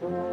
Thank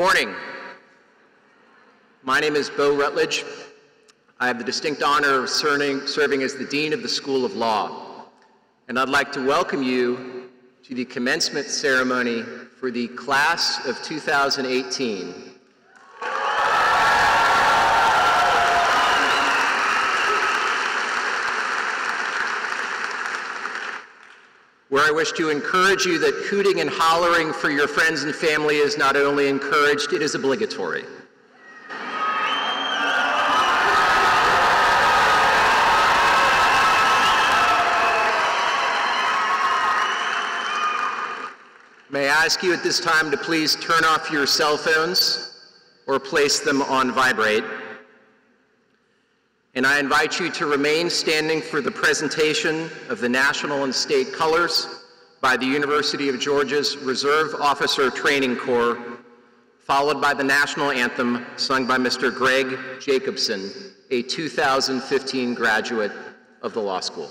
morning. My name is Bo Rutledge. I have the distinct honor of serving, serving as the Dean of the School of Law. And I'd like to welcome you to the commencement ceremony for the class of 2018 I wish to encourage you that hooting and hollering for your friends and family is not only encouraged, it is obligatory. May I ask you at this time to please turn off your cell phones or place them on vibrate. And I invite you to remain standing for the presentation of the national and state colors by the University of Georgia's Reserve Officer Training Corps, followed by the national anthem sung by Mr. Greg Jacobson, a 2015 graduate of the law school.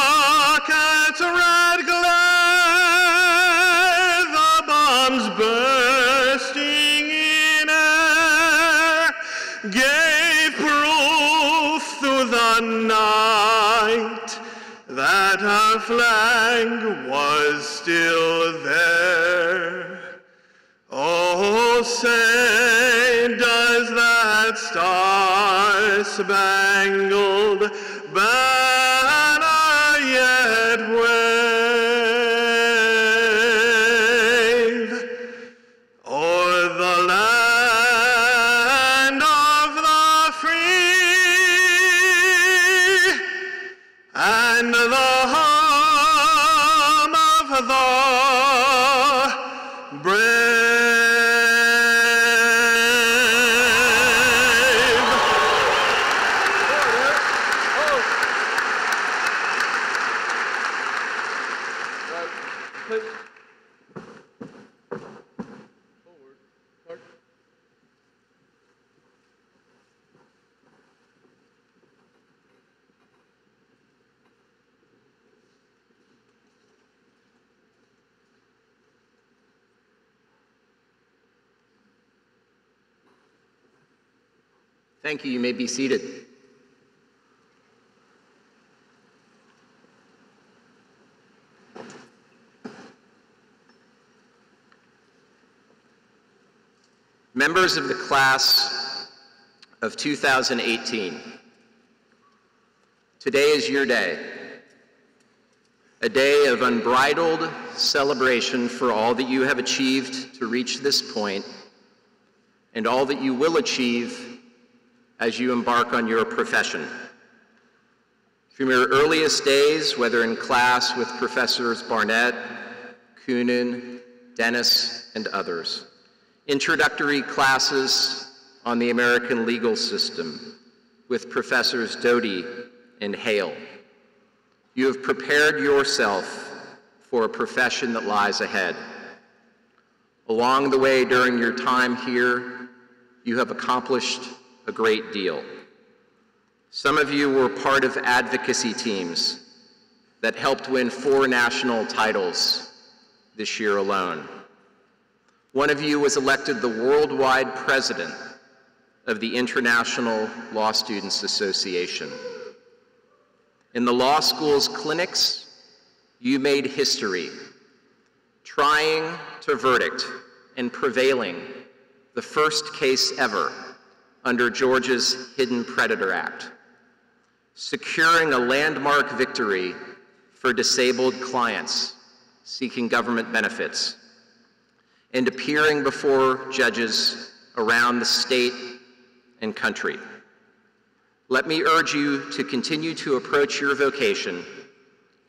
flag was still there. Oh, say, does that star-spangled banner may be seated. Members of the class of 2018, today is your day, a day of unbridled celebration for all that you have achieved to reach this point and all that you will achieve as you embark on your profession. From your earliest days, whether in class with Professors Barnett, Coonan, Dennis, and others, introductory classes on the American legal system with Professors Doty and Hale, you have prepared yourself for a profession that lies ahead. Along the way during your time here, you have accomplished a great deal. Some of you were part of advocacy teams that helped win four national titles this year alone. One of you was elected the worldwide president of the International Law Students Association. In the law school's clinics, you made history trying to verdict and prevailing the first case ever under Georgia's Hidden Predator Act, securing a landmark victory for disabled clients seeking government benefits, and appearing before judges around the state and country. Let me urge you to continue to approach your vocation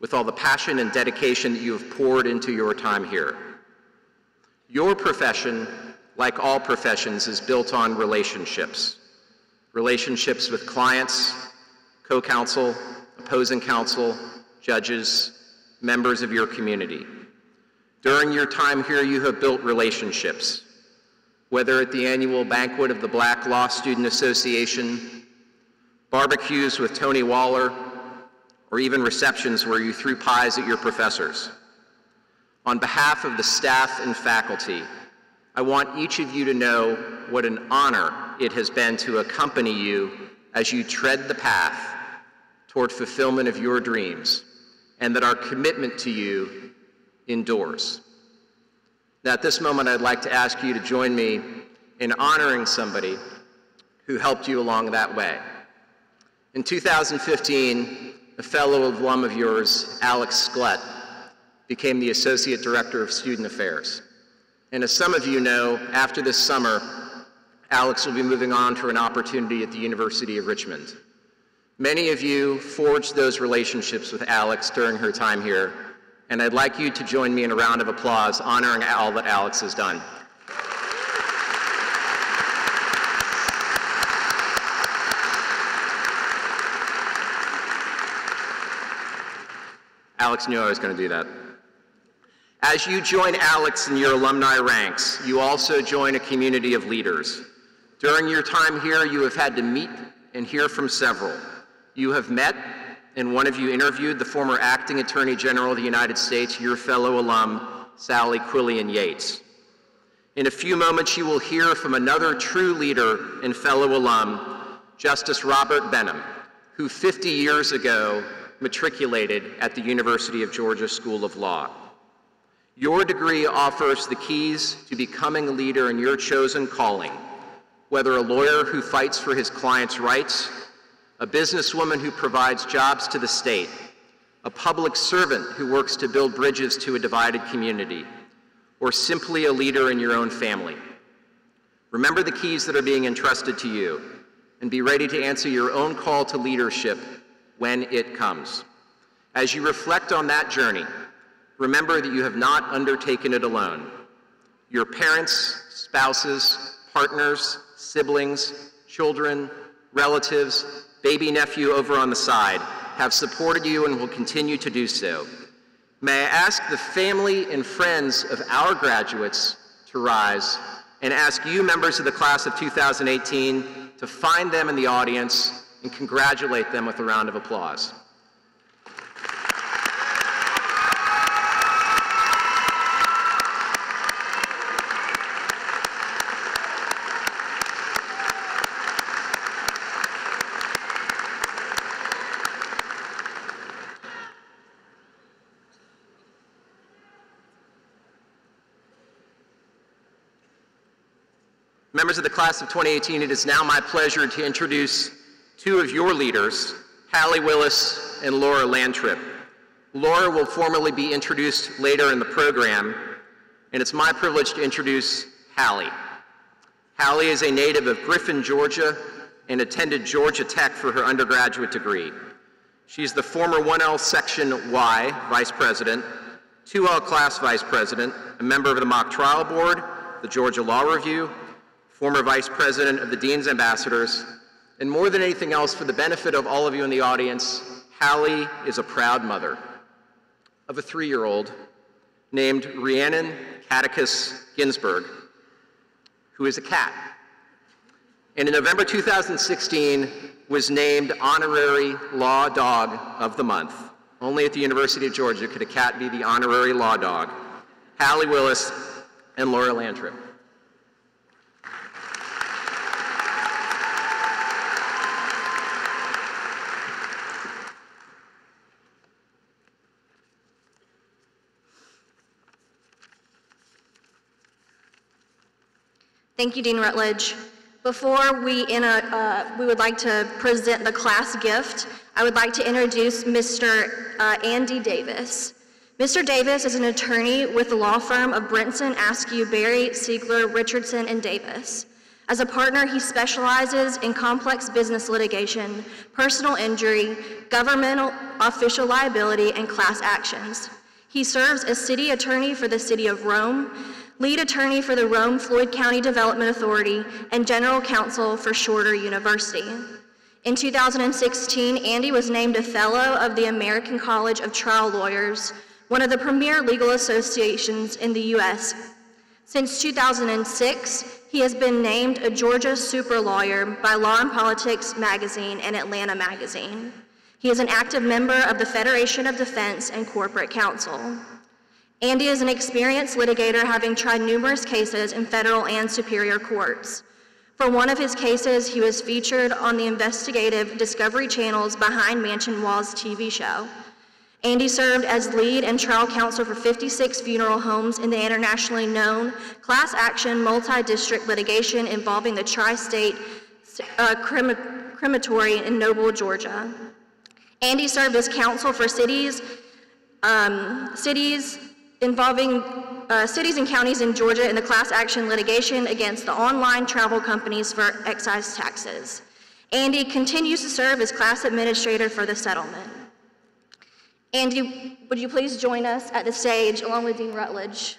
with all the passion and dedication that you have poured into your time here. Your profession, like all professions, is built on relationships. Relationships with clients, co-counsel, opposing counsel, judges, members of your community. During your time here, you have built relationships, whether at the annual banquet of the Black Law Student Association, barbecues with Tony Waller, or even receptions where you threw pies at your professors. On behalf of the staff and faculty, I want each of you to know what an honor it has been to accompany you as you tread the path toward fulfillment of your dreams, and that our commitment to you endures. Now, at this moment, I'd like to ask you to join me in honoring somebody who helped you along that way. In 2015, a fellow alum of yours, Alex Sklett, became the Associate Director of Student Affairs. And as some of you know, after this summer, Alex will be moving on to an opportunity at the University of Richmond. Many of you forged those relationships with Alex during her time here, and I'd like you to join me in a round of applause honoring all that Alex has done. Alex knew I was going to do that. As you join Alex in your alumni ranks, you also join a community of leaders. During your time here, you have had to meet and hear from several. You have met, and one of you interviewed the former acting attorney general of the United States, your fellow alum, Sally Quillian Yates. In a few moments, you will hear from another true leader and fellow alum, Justice Robert Benham, who 50 years ago matriculated at the University of Georgia School of Law. Your degree offers the keys to becoming a leader in your chosen calling, whether a lawyer who fights for his client's rights a businesswoman who provides jobs to the state, a public servant who works to build bridges to a divided community, or simply a leader in your own family. Remember the keys that are being entrusted to you and be ready to answer your own call to leadership when it comes. As you reflect on that journey, remember that you have not undertaken it alone. Your parents, spouses, partners, siblings, children, relatives, baby nephew over on the side, have supported you and will continue to do so. May I ask the family and friends of our graduates to rise and ask you, members of the class of 2018, to find them in the audience and congratulate them with a round of applause. Members of the class of 2018, it is now my pleasure to introduce two of your leaders, Hallie Willis and Laura Lantrip. Laura will formally be introduced later in the program, and it's my privilege to introduce Hallie. Hallie is a native of Griffin, Georgia, and attended Georgia Tech for her undergraduate degree. She's the former 1L Section Y Vice President, 2L Class Vice President, a member of the Mock Trial Board, the Georgia Law Review, former vice president of the Dean's Ambassadors, and more than anything else, for the benefit of all of you in the audience, Hallie is a proud mother of a three-year-old named Rhiannon Catechus Ginsburg, who is a cat. And in November 2016, was named Honorary Law Dog of the Month. Only at the University of Georgia could a cat be the honorary law dog. Hallie Willis and Laura Lantrip. Thank you, Dean Rutledge. Before we, in a, uh, we would like to present the class gift, I would like to introduce Mr. Uh, Andy Davis. Mr. Davis is an attorney with the law firm of Brinson, Askew, Berry, Seigler, Richardson, and Davis. As a partner, he specializes in complex business litigation, personal injury, governmental official liability, and class actions. He serves as city attorney for the city of Rome, lead attorney for the Rome Floyd County Development Authority, and general counsel for Shorter University. In 2016, Andy was named a fellow of the American College of Trial Lawyers, one of the premier legal associations in the U.S. Since 2006, he has been named a Georgia super lawyer by Law and Politics magazine and Atlanta magazine. He is an active member of the Federation of Defense and Corporate Counsel. Andy is an experienced litigator having tried numerous cases in federal and superior courts. For one of his cases, he was featured on the investigative Discovery Channel's Behind Mansion Walls TV show. Andy served as lead and trial counsel for 56 funeral homes in the internationally known class action multi-district litigation involving the tri-state uh, crematory in Noble, Georgia. Andy served as counsel for cities, um, cities involving uh, cities and counties in Georgia in the class action litigation against the online travel companies for excise taxes. Andy continues to serve as class administrator for the settlement. Andy, would you please join us at the stage along with Dean Rutledge?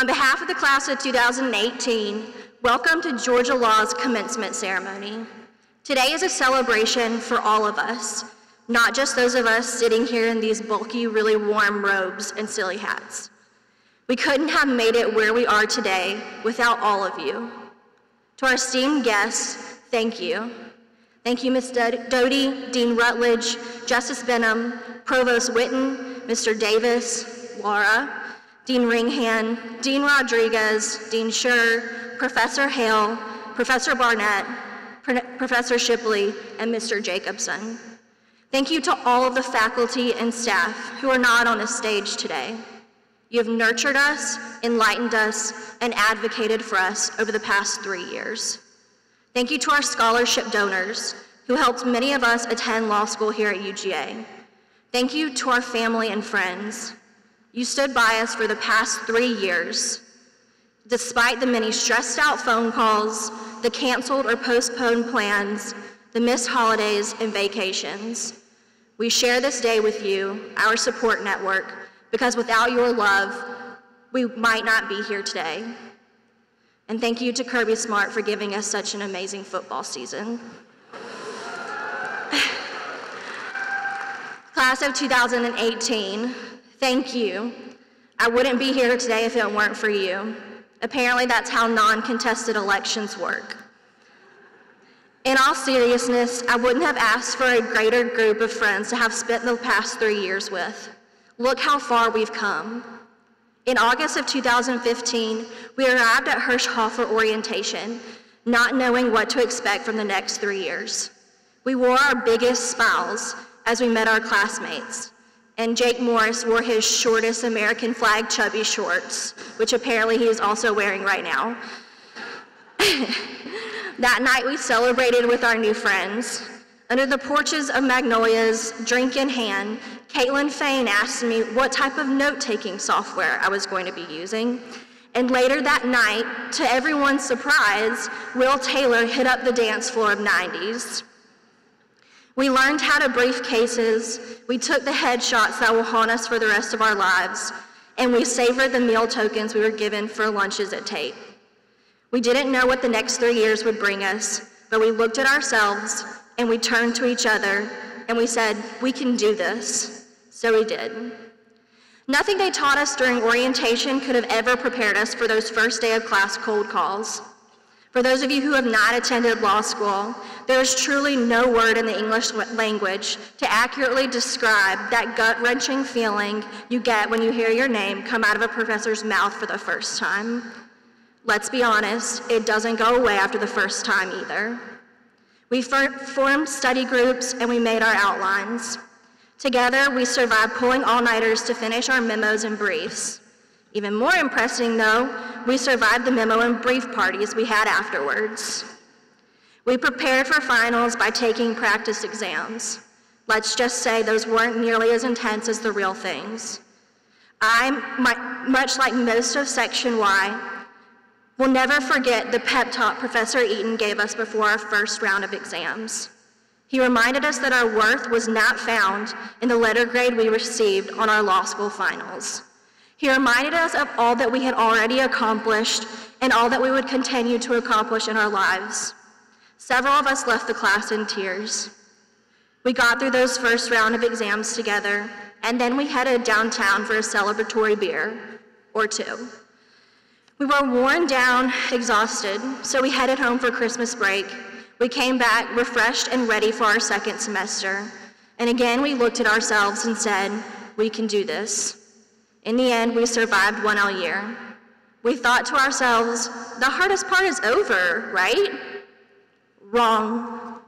On behalf of the class of 2018, welcome to Georgia Law's commencement ceremony. Today is a celebration for all of us, not just those of us sitting here in these bulky, really warm robes and silly hats. We couldn't have made it where we are today without all of you. To our esteemed guests, thank you. Thank you, Ms. Doty, Dean Rutledge, Justice Benham, Provost Whitten, Mr. Davis, Laura, Dean Ringhand, Dean Rodriguez, Dean Schur, Professor Hale, Professor Barnett, Professor Shipley, and Mr. Jacobson. Thank you to all of the faculty and staff who are not on the stage today. You have nurtured us, enlightened us, and advocated for us over the past three years. Thank you to our scholarship donors who helped many of us attend law school here at UGA. Thank you to our family and friends. You stood by us for the past three years. Despite the many stressed out phone calls, the canceled or postponed plans, the missed holidays and vacations, we share this day with you, our support network, because without your love, we might not be here today. And thank you to Kirby Smart for giving us such an amazing football season. Class of 2018, Thank you. I wouldn't be here today if it weren't for you. Apparently, that's how non contested elections work. In all seriousness, I wouldn't have asked for a greater group of friends to have spent the past three years with. Look how far we've come. In August of 2015, we arrived at Hirschhofer orientation, not knowing what to expect from the next three years. We wore our biggest smiles as we met our classmates and Jake Morris wore his shortest American flag chubby shorts, which apparently he is also wearing right now. that night we celebrated with our new friends. Under the porches of Magnolias, drink in hand, Caitlin Fain asked me what type of note-taking software I was going to be using. And later that night, to everyone's surprise, Will Taylor hit up the dance floor of 90s. We learned how to brief cases, we took the headshots that will haunt us for the rest of our lives, and we savored the meal tokens we were given for lunches at Tate. We didn't know what the next three years would bring us, but we looked at ourselves and we turned to each other and we said, We can do this. So we did. Nothing they taught us during orientation could have ever prepared us for those first day of class cold calls. For those of you who have not attended law school, there is truly no word in the English language to accurately describe that gut wrenching feeling you get when you hear your name come out of a professor's mouth for the first time. Let's be honest, it doesn't go away after the first time either. We formed study groups and we made our outlines. Together, we survived pulling all nighters to finish our memos and briefs. Even more impressive, though, we survived the memo and brief parties we had afterwards. We prepared for finals by taking practice exams. Let's just say those weren't nearly as intense as the real things. I, much like most of Section Y, will never forget the pep talk Professor Eaton gave us before our first round of exams. He reminded us that our worth was not found in the letter grade we received on our law school finals. He reminded us of all that we had already accomplished and all that we would continue to accomplish in our lives. Several of us left the class in tears. We got through those first round of exams together, and then we headed downtown for a celebratory beer or two. We were worn down, exhausted, so we headed home for Christmas break. We came back refreshed and ready for our second semester. And again, we looked at ourselves and said, We can do this. In the end, we survived one all year. We thought to ourselves, the hardest part is over, right? Wrong.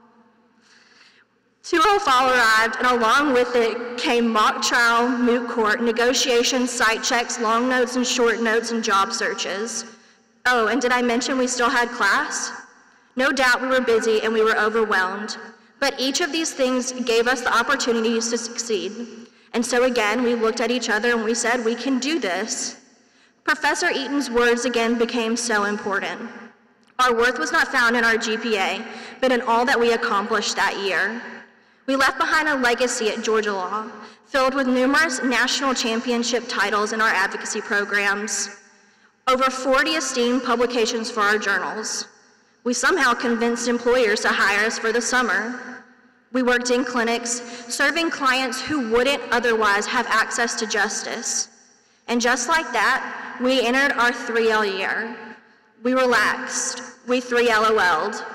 2.0 fall arrived, and along with it came mock trial, moot court, negotiations, site checks, long notes and short notes, and job searches. Oh, and did I mention we still had class? No doubt we were busy and we were overwhelmed, but each of these things gave us the opportunities to succeed. And so again, we looked at each other and we said, we can do this. Professor Eaton's words again became so important. Our worth was not found in our GPA, but in all that we accomplished that year. We left behind a legacy at Georgia Law, filled with numerous national championship titles in our advocacy programs, over 40 esteemed publications for our journals. We somehow convinced employers to hire us for the summer. We worked in clinics, serving clients who wouldn't otherwise have access to justice. And just like that, we entered our 3L year. We relaxed. We 3LOL'd.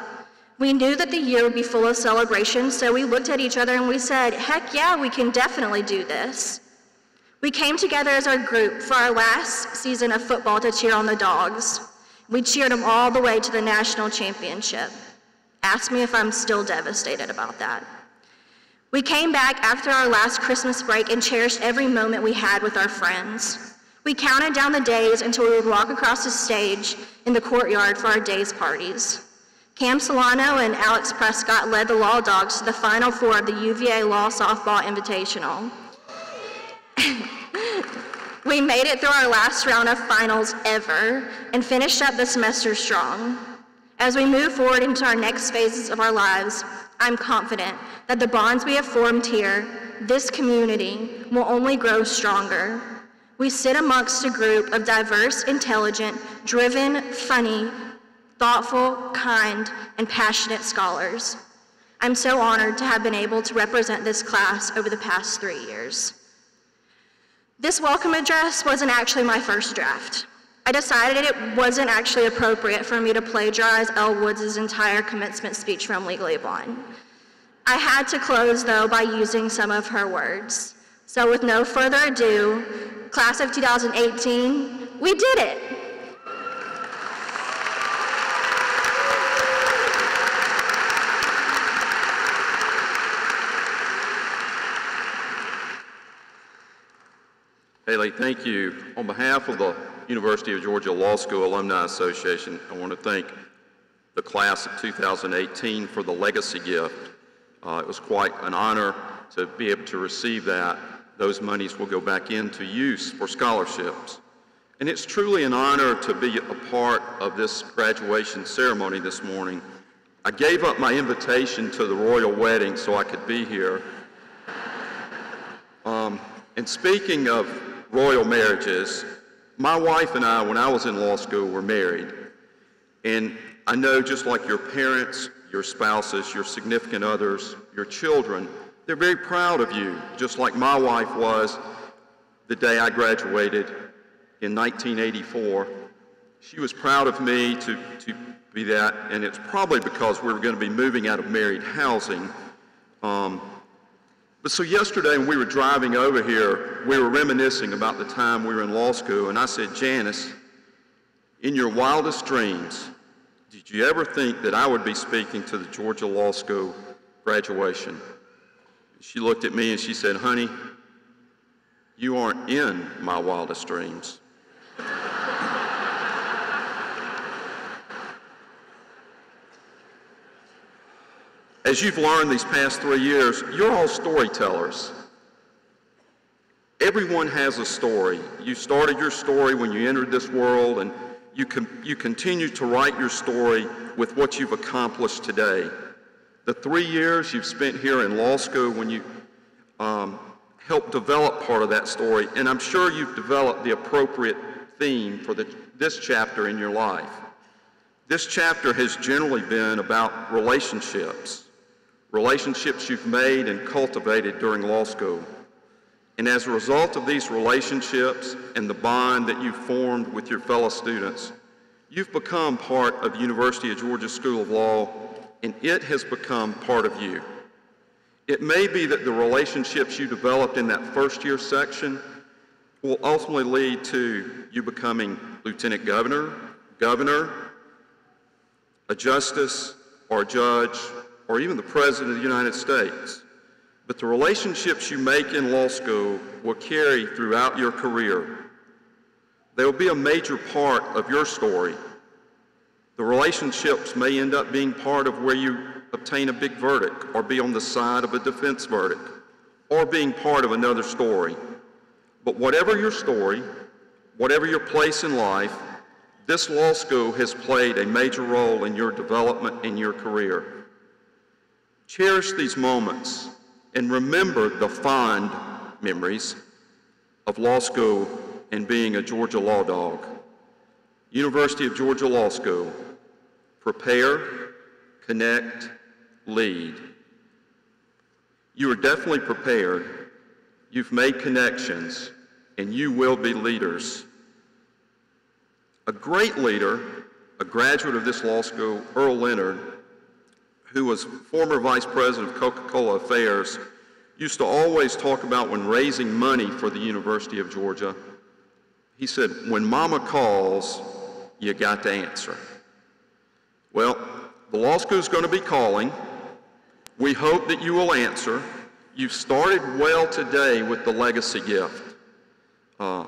We knew that the year would be full of celebration, so we looked at each other and we said, heck yeah, we can definitely do this. We came together as our group for our last season of football to cheer on the dogs. We cheered them all the way to the national championship. Ask me if I'm still devastated about that. We came back after our last Christmas break and cherished every moment we had with our friends. We counted down the days until we would walk across the stage in the courtyard for our day's parties. Cam Solano and Alex Prescott led the Law Dogs to the Final Four of the UVA Law Softball Invitational. we made it through our last round of finals ever and finished up the semester strong. As we move forward into our next phases of our lives, I'm confident that the bonds we have formed here, this community, will only grow stronger. We sit amongst a group of diverse, intelligent, driven, funny, thoughtful, kind, and passionate scholars. I'm so honored to have been able to represent this class over the past three years. This welcome address wasn't actually my first draft. I decided it wasn't actually appropriate for me to plagiarize Elle Woods' entire commencement speech from Legally Blonde. I had to close, though, by using some of her words. So with no further ado, class of 2018, we did it. Haley, thank you. On behalf of the University of Georgia Law School Alumni Association, I want to thank the class of 2018 for the legacy gift. Uh, it was quite an honor to be able to receive that. Those monies will go back into use for scholarships. And it's truly an honor to be a part of this graduation ceremony this morning. I gave up my invitation to the royal wedding so I could be here. Um, and speaking of royal marriages, my wife and I, when I was in law school, were married. And I know just like your parents, your spouses, your significant others, your children, they're very proud of you, just like my wife was the day I graduated in 1984. she was proud of me to, to be that, and it's probably because we were going to be moving out of married housing. Um, but so yesterday when we were driving over here, we were reminiscing about the time we were in law school, and I said, Janice, in your wildest dreams, did you ever think that I would be speaking to the Georgia Law School graduation? She looked at me and she said, honey, you aren't in my wildest dreams. As you've learned these past three years, you're all storytellers. Everyone has a story. You started your story when you entered this world, and you, you continue to write your story with what you've accomplished today. The three years you've spent here in law school when you um, helped develop part of that story, and I'm sure you've developed the appropriate theme for the, this chapter in your life. This chapter has generally been about relationships relationships you've made and cultivated during law school. And as a result of these relationships and the bond that you've formed with your fellow students, you've become part of the University of Georgia School of Law, and it has become part of you. It may be that the relationships you developed in that first year section will ultimately lead to you becoming lieutenant governor, governor, a justice, or a judge, or even the President of the United States. But the relationships you make in law school will carry throughout your career. They will be a major part of your story. The relationships may end up being part of where you obtain a big verdict or be on the side of a defense verdict or being part of another story. But whatever your story, whatever your place in life, this law school has played a major role in your development and your career. Cherish these moments and remember the fond memories of law school and being a Georgia Law Dog. University of Georgia Law School. Prepare, connect, lead. You are definitely prepared. You've made connections, and you will be leaders. A great leader, a graduate of this law school, Earl Leonard, who was former vice president of Coca-Cola Affairs, used to always talk about when raising money for the University of Georgia, he said, when mama calls, you got to answer. Well, the law school is going to be calling. We hope that you will answer. You've started well today with the legacy gift. Uh,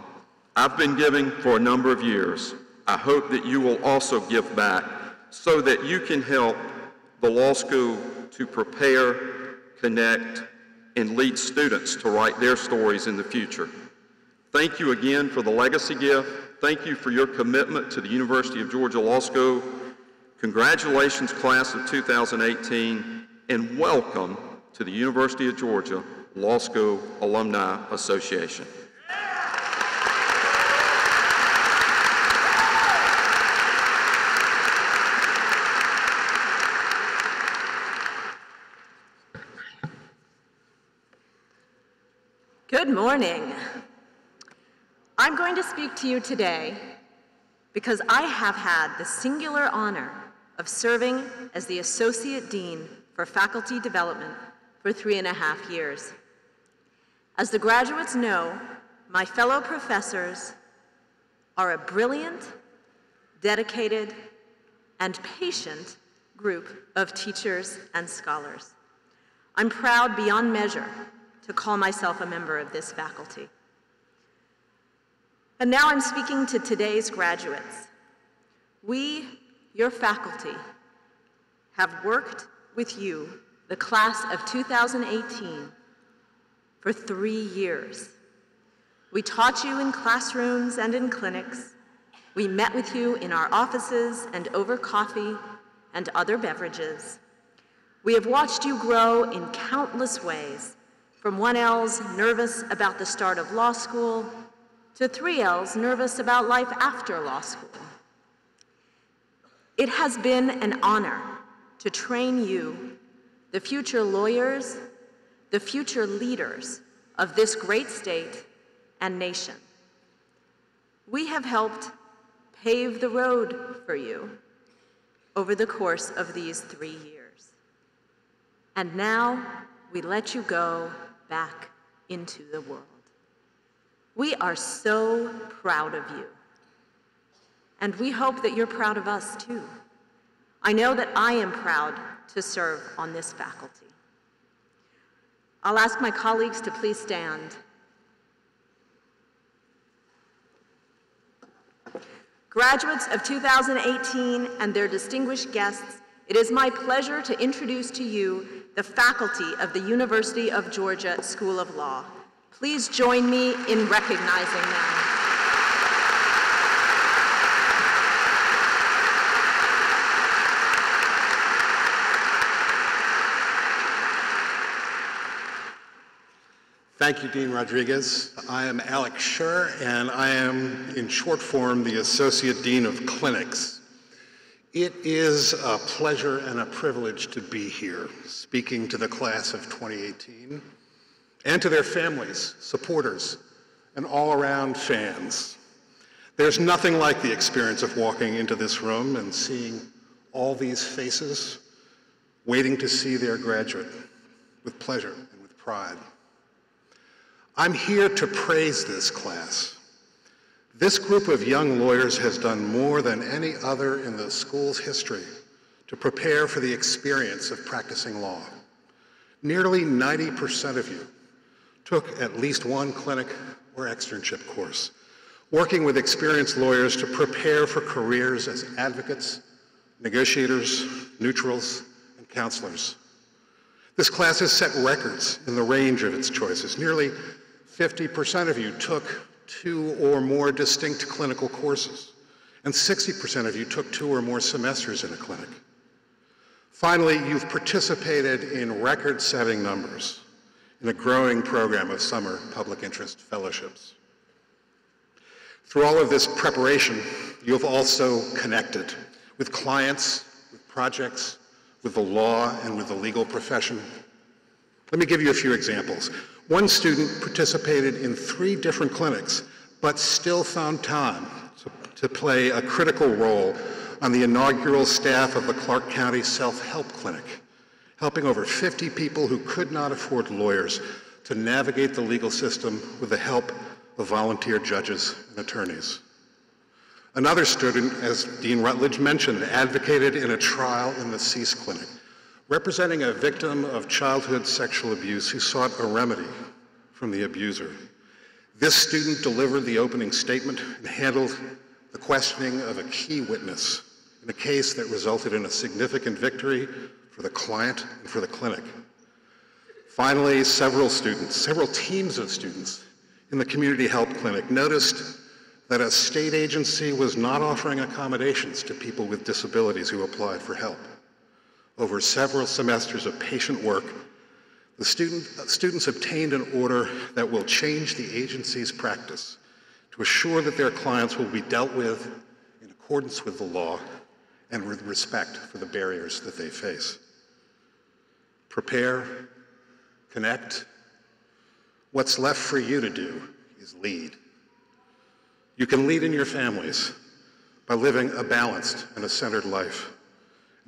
I've been giving for a number of years. I hope that you will also give back so that you can help the law school to prepare, connect, and lead students to write their stories in the future. Thank you again for the legacy gift. Thank you for your commitment to the University of Georgia Law School. Congratulations, class of 2018, and welcome to the University of Georgia Law School Alumni Association. Good morning. I'm going to speak to you today because I have had the singular honor of serving as the Associate Dean for Faculty Development for three and a half years. As the graduates know, my fellow professors are a brilliant, dedicated, and patient group of teachers and scholars. I'm proud beyond measure to call myself a member of this faculty. And now I'm speaking to today's graduates. We, your faculty, have worked with you, the class of 2018, for three years. We taught you in classrooms and in clinics. We met with you in our offices and over coffee and other beverages. We have watched you grow in countless ways from 1Ls nervous about the start of law school to 3Ls nervous about life after law school. It has been an honor to train you, the future lawyers, the future leaders of this great state and nation. We have helped pave the road for you over the course of these three years. And now we let you go back into the world. We are so proud of you. And we hope that you're proud of us too. I know that I am proud to serve on this faculty. I'll ask my colleagues to please stand. Graduates of 2018 and their distinguished guests, it is my pleasure to introduce to you the faculty of the University of Georgia School of Law. Please join me in recognizing them. Thank you, Dean Rodriguez. I am Alex Scherr, and I am, in short form, the Associate Dean of Clinics. It is a pleasure and a privilege to be here, speaking to the class of 2018, and to their families, supporters, and all-around fans. There's nothing like the experience of walking into this room and seeing all these faces waiting to see their graduate with pleasure and with pride. I'm here to praise this class. This group of young lawyers has done more than any other in the school's history to prepare for the experience of practicing law. Nearly 90% of you took at least one clinic or externship course, working with experienced lawyers to prepare for careers as advocates, negotiators, neutrals, and counselors. This class has set records in the range of its choices. Nearly 50% of you took two or more distinct clinical courses, and 60% of you took two or more semesters in a clinic. Finally, you've participated in record-setting numbers in a growing program of summer public interest fellowships. Through all of this preparation, you have also connected with clients, with projects, with the law, and with the legal profession. Let me give you a few examples. One student participated in three different clinics, but still found time to, play a critical role on the inaugural staff of the Clarke County Self-Help Clinic, helping over 50 people who could not afford lawyers to navigate the legal system with the help of volunteer judges and attorneys. Another student, as Dean Rutledge mentioned, advocated in a trial in the Cease Clinic, representing a victim of childhood sexual abuse who sought a remedy from the abuser. This student delivered the opening statement and handled the questioning of a key witness in a case that resulted in a significant victory for the client and for the clinic. Finally, several students, several teams of students in the community help clinic noticed that a state agency was not offering accommodations to people with disabilities who applied for help over several semesters of patient work, the student, students obtained an order that will change the agency's practice to assure that their clients will be dealt with in accordance with the law and with respect for the barriers that they face. Prepare, connect. What's left for you to do is lead. You can lead in your families by living a balanced and a centered life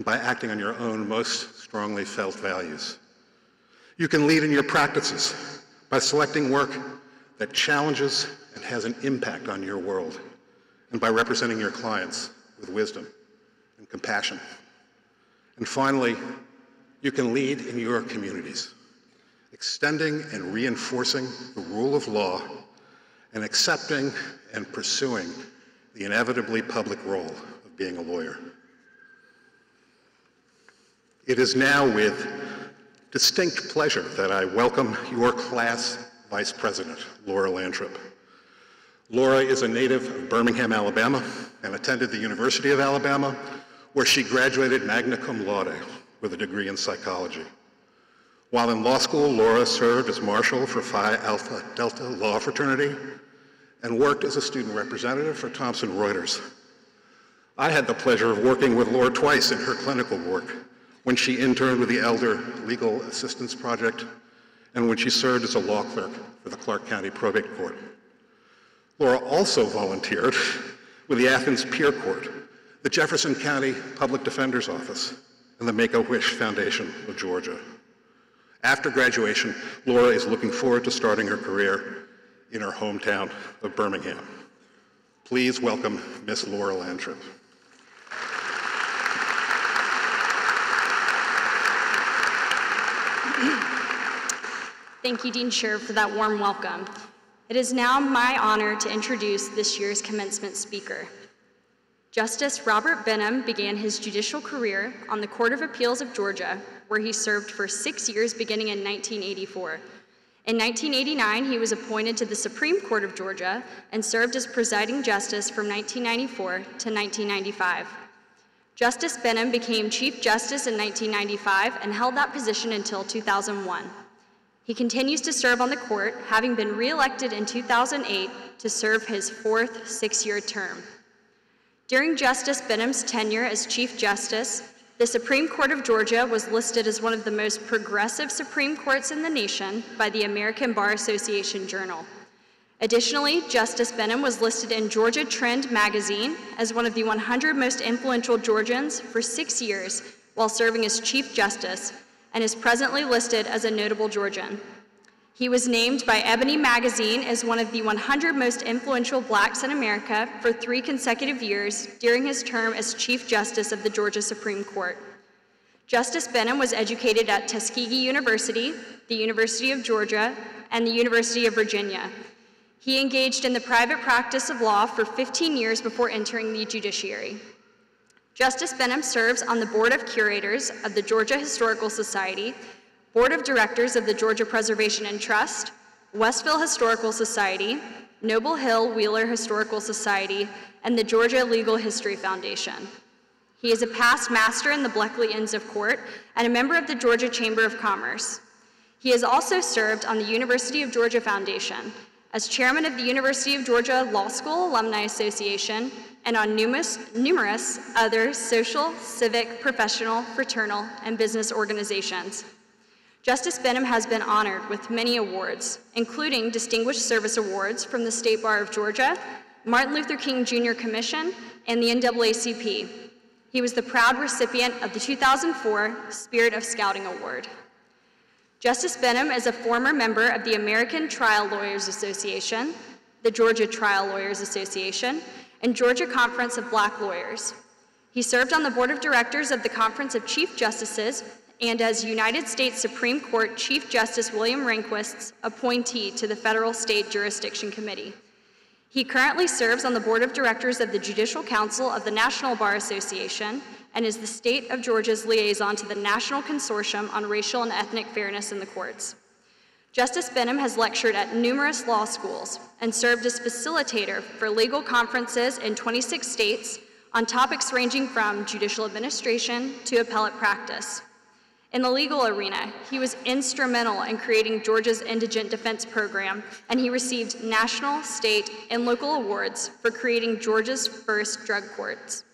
by acting on your own most strongly felt values. You can lead in your practices by selecting work that challenges and has an impact on your world, and by representing your clients with wisdom and compassion. And finally, you can lead in your communities, extending and reinforcing the rule of law and accepting and pursuing the inevitably public role of being a lawyer. It is now with distinct pleasure that I welcome your class Vice President, Laura Lantrip. Laura is a native of Birmingham, Alabama, and attended the University of Alabama, where she graduated magna cum laude with a degree in psychology. While in law school, Laura served as marshal for Phi Alpha Delta Law Fraternity and worked as a student representative for Thomson Reuters. I had the pleasure of working with Laura twice in her clinical work, when she interned with the Elder Legal Assistance Project, and when she served as a law clerk for the Clarke County Probate Court. Laura also volunteered with the Athens Peer Court, the Jefferson County Public Defender's Office, and the Make-A-Wish Foundation of Georgia. After graduation, Laura is looking forward to starting her career in her hometown of Birmingham. Please welcome Miss Laura Lantrip. Thank you, Dean Scherr, for that warm welcome. It is now my honor to introduce this year's commencement speaker. Justice Robert Benham began his judicial career on the Court of Appeals of Georgia, where he served for six years beginning in 1984. In 1989, he was appointed to the Supreme Court of Georgia and served as presiding justice from 1994 to 1995. Justice Benham became Chief Justice in 1995 and held that position until 2001. He continues to serve on the court, having been reelected in 2008 to serve his fourth six-year term. During Justice Benham's tenure as Chief Justice, the Supreme Court of Georgia was listed as one of the most progressive Supreme Courts in the nation by the American Bar Association Journal. Additionally, Justice Benham was listed in Georgia Trend magazine as one of the 100 most influential Georgians for six years while serving as Chief Justice, and is presently listed as a notable Georgian. He was named by Ebony Magazine as one of the 100 most influential blacks in America for three consecutive years during his term as Chief Justice of the Georgia Supreme Court. Justice Benham was educated at Tuskegee University, the University of Georgia, and the University of Virginia. He engaged in the private practice of law for 15 years before entering the judiciary. Justice Benham serves on the Board of Curators of the Georgia Historical Society, Board of Directors of the Georgia Preservation and Trust, Westville Historical Society, Noble Hill Wheeler Historical Society, and the Georgia Legal History Foundation. He is a past master in the Bleckley Inns of Court and a member of the Georgia Chamber of Commerce. He has also served on the University of Georgia Foundation as chairman of the University of Georgia Law School Alumni Association and on numerous, numerous other social, civic, professional, fraternal, and business organizations. Justice Benham has been honored with many awards, including Distinguished Service Awards from the State Bar of Georgia, Martin Luther King Jr. Commission, and the NAACP. He was the proud recipient of the 2004 Spirit of Scouting Award. Justice Benham is a former member of the American Trial Lawyers Association, the Georgia Trial Lawyers Association, and Georgia Conference of Black Lawyers. He served on the board of directors of the Conference of Chief Justices and as United States Supreme Court Chief Justice William Rehnquist's appointee to the Federal State Jurisdiction Committee. He currently serves on the board of directors of the Judicial Council of the National Bar Association and is the state of Georgia's liaison to the National Consortium on Racial and Ethnic Fairness in the Courts. Justice Benham has lectured at numerous law schools and served as facilitator for legal conferences in 26 states on topics ranging from judicial administration to appellate practice. In the legal arena, he was instrumental in creating Georgia's indigent defense program, and he received national, state, and local awards for creating Georgia's first drug courts.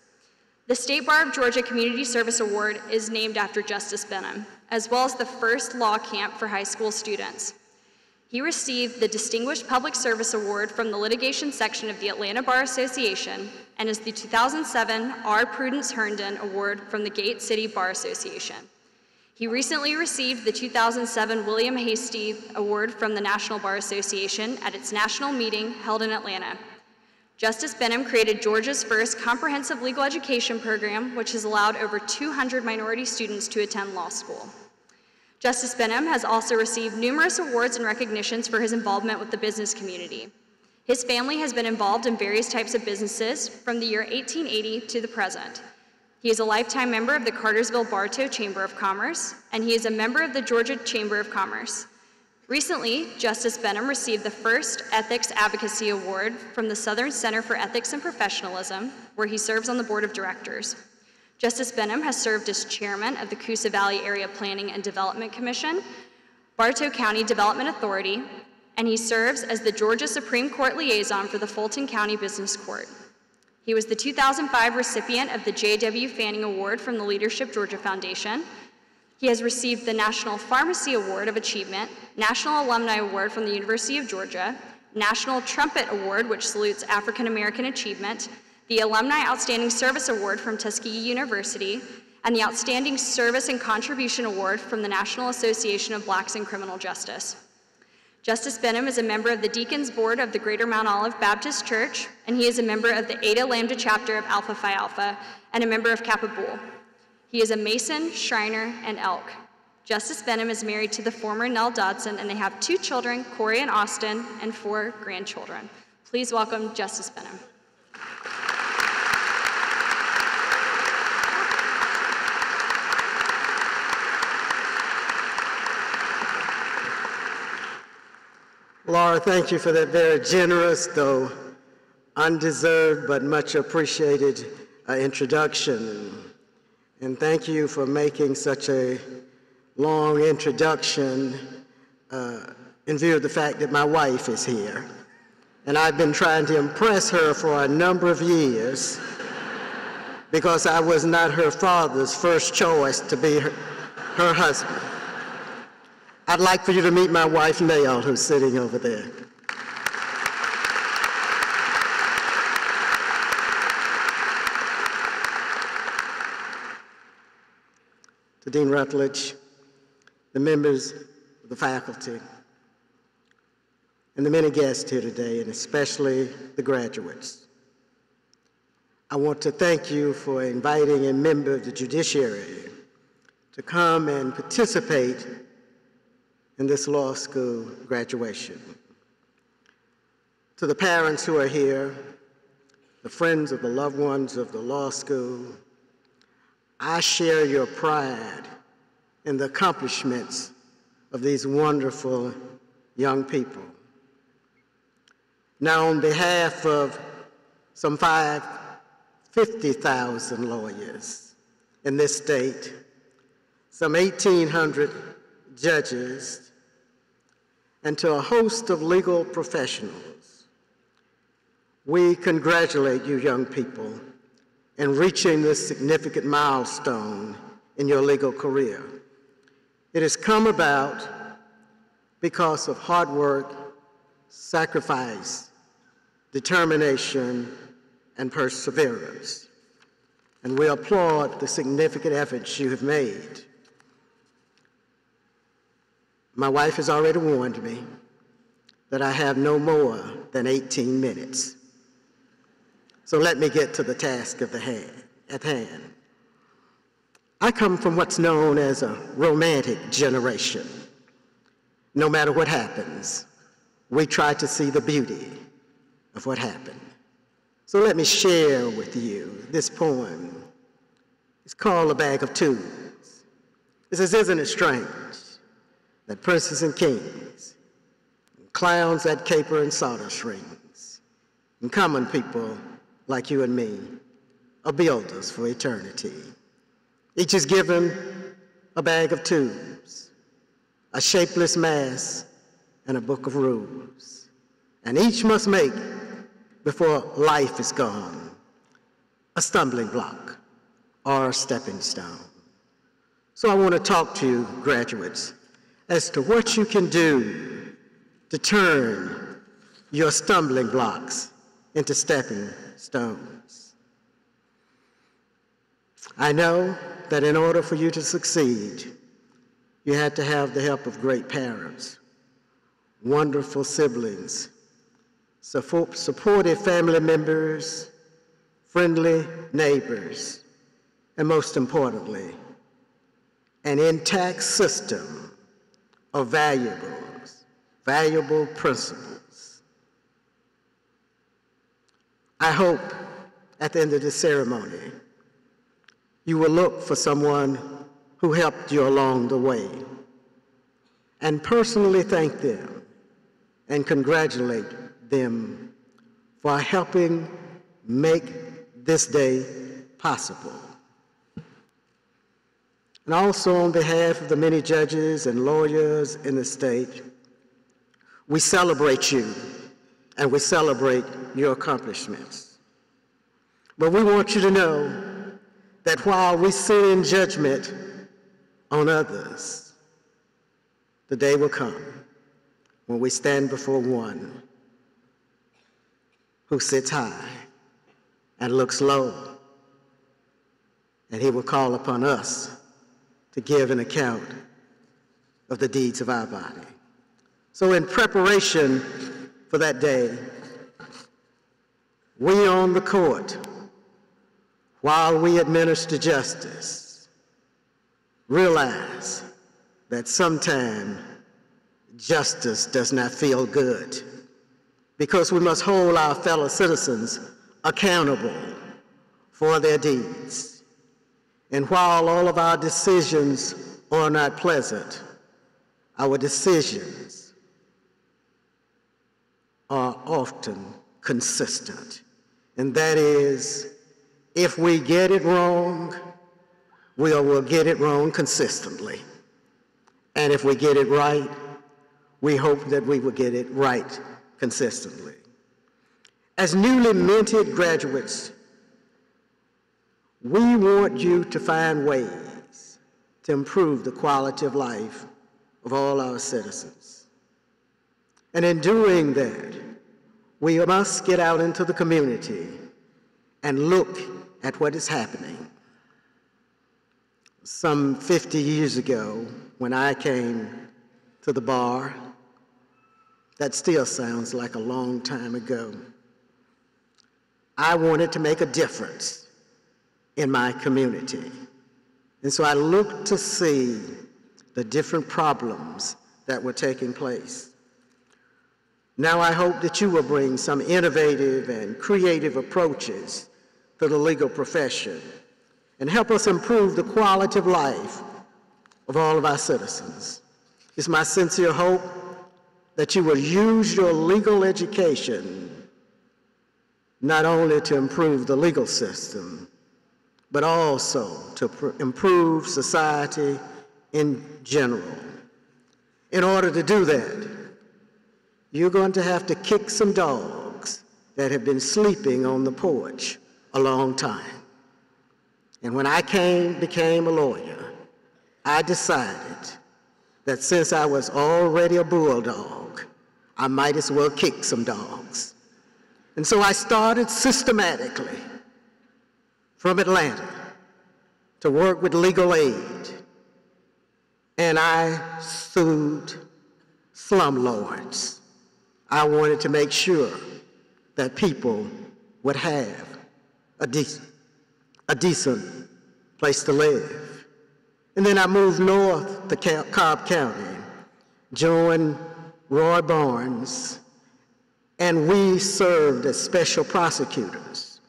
The State Bar of Georgia Community Service Award is named after Justice Benham as well as the first law camp for high school students. He received the Distinguished Public Service Award from the litigation section of the Atlanta Bar Association and is the 2007 R. Prudence Herndon Award from the Gate City Bar Association. He recently received the 2007 William Hastie Award from the National Bar Association at its national meeting held in Atlanta. Justice Benham created Georgia's first comprehensive legal education program, which has allowed over 200 minority students to attend law school. Justice Benham has also received numerous awards and recognitions for his involvement with the business community. His family has been involved in various types of businesses from the year 1880 to the present. He is a lifetime member of the Cartersville Bartow Chamber of Commerce, and he is a member of the Georgia Chamber of Commerce. Recently, Justice Benham received the first Ethics Advocacy Award from the Southern Center for Ethics and Professionalism, where he serves on the board of directors. Justice Benham has served as chairman of the Coosa Valley Area Planning and Development Commission, Bartow County Development Authority, and he serves as the Georgia Supreme Court liaison for the Fulton County Business Court. He was the 2005 recipient of the J.W. Fanning Award from the Leadership Georgia Foundation. He has received the National Pharmacy Award of Achievement, National Alumni Award from the University of Georgia, National Trumpet Award, which salutes African American achievement, the Alumni Outstanding Service Award from Tuskegee University, and the Outstanding Service and Contribution Award from the National Association of Blacks in Criminal Justice. Justice Benham is a member of the Deacons Board of the Greater Mount Olive Baptist Church, and he is a member of the Eta Lambda chapter of Alpha Phi Alpha and a member of Kappa Boule. He is a Mason, Shriner, and Elk. Justice Benham is married to the former Nell Dodson, and they have two children, Corey and Austin, and four grandchildren. Please welcome Justice Benham. Laura, thank you for that very generous, though undeserved but much appreciated uh, introduction. And thank you for making such a long introduction uh, in view of the fact that my wife is here. And I've been trying to impress her for a number of years because I was not her father's first choice to be her, her husband. I'd like for you to meet my wife, Nell, who's sitting over there. To Dean Rutledge, the members of the faculty, and the many guests here today, and especially the graduates. I want to thank you for inviting a member of the judiciary to come and participate in this law school graduation. To the parents who are here, the friends of the loved ones of the law school, I share your pride in the accomplishments of these wonderful young people. Now, on behalf of some 50,000 lawyers in this state, some 1,800 judges, and to a host of legal professionals. We congratulate you, young people, in reaching this significant milestone in your legal career. It has come about because of hard work, sacrifice, determination, and perseverance. And we applaud the significant efforts you have made. My wife has already warned me that I have no more than 18 minutes. So let me get to the task of the hand, at hand. I come from what's known as a romantic generation. No matter what happens, we try to see the beauty of what happened. So let me share with you this poem. It's called A Bag of Tools. It says, Isn't it strange? that princes and kings, and clowns that caper and solder strings, and common people like you and me are builders for eternity. Each is given a bag of tubes, a shapeless mass, and a book of rules. And each must make, before life is gone, a stumbling block or a stepping stone. So I want to talk to you, graduates, as to what you can do to turn your stumbling blocks into stepping stones. I know that in order for you to succeed, you had to have the help of great parents, wonderful siblings, supportive family members, friendly neighbors, and most importantly, an intact system of valuables, valuable principles. I hope at the end of the ceremony, you will look for someone who helped you along the way and personally thank them and congratulate them for helping make this day possible. And also on behalf of the many judges and lawyers in the state, we celebrate you and we celebrate your accomplishments. But we want you to know that while we sit in judgment on others, the day will come when we stand before one who sits high and looks low. And he will call upon us to give an account of the deeds of our body. So, in preparation for that day, we on the court, while we administer justice, realize that sometimes justice does not feel good because we must hold our fellow citizens accountable for their deeds. And while all of our decisions are not pleasant, our decisions are often consistent. And that is, if we get it wrong, we will get it wrong consistently. And if we get it right, we hope that we will get it right consistently. As newly minted graduates, we want you to find ways to improve the quality of life of all our citizens. And in doing that, we must get out into the community and look at what is happening. Some 50 years ago, when I came to the bar, that still sounds like a long time ago. I wanted to make a difference in my community. And so I looked to see the different problems that were taking place. Now I hope that you will bring some innovative and creative approaches to the legal profession and help us improve the quality of life of all of our citizens. It's my sincere hope that you will use your legal education not only to improve the legal system, but also to improve society in general. In order to do that, you're going to have to kick some dogs that have been sleeping on the porch a long time. And when I came, became a lawyer, I decided that since I was already a bulldog, I might as well kick some dogs. And so I started systematically from Atlanta to work with legal aid. And I sued slumlords. I wanted to make sure that people would have a, de- a decent place to live. And then I moved north to Cobb County, joined Roy Barnes, and we served as special prosecutors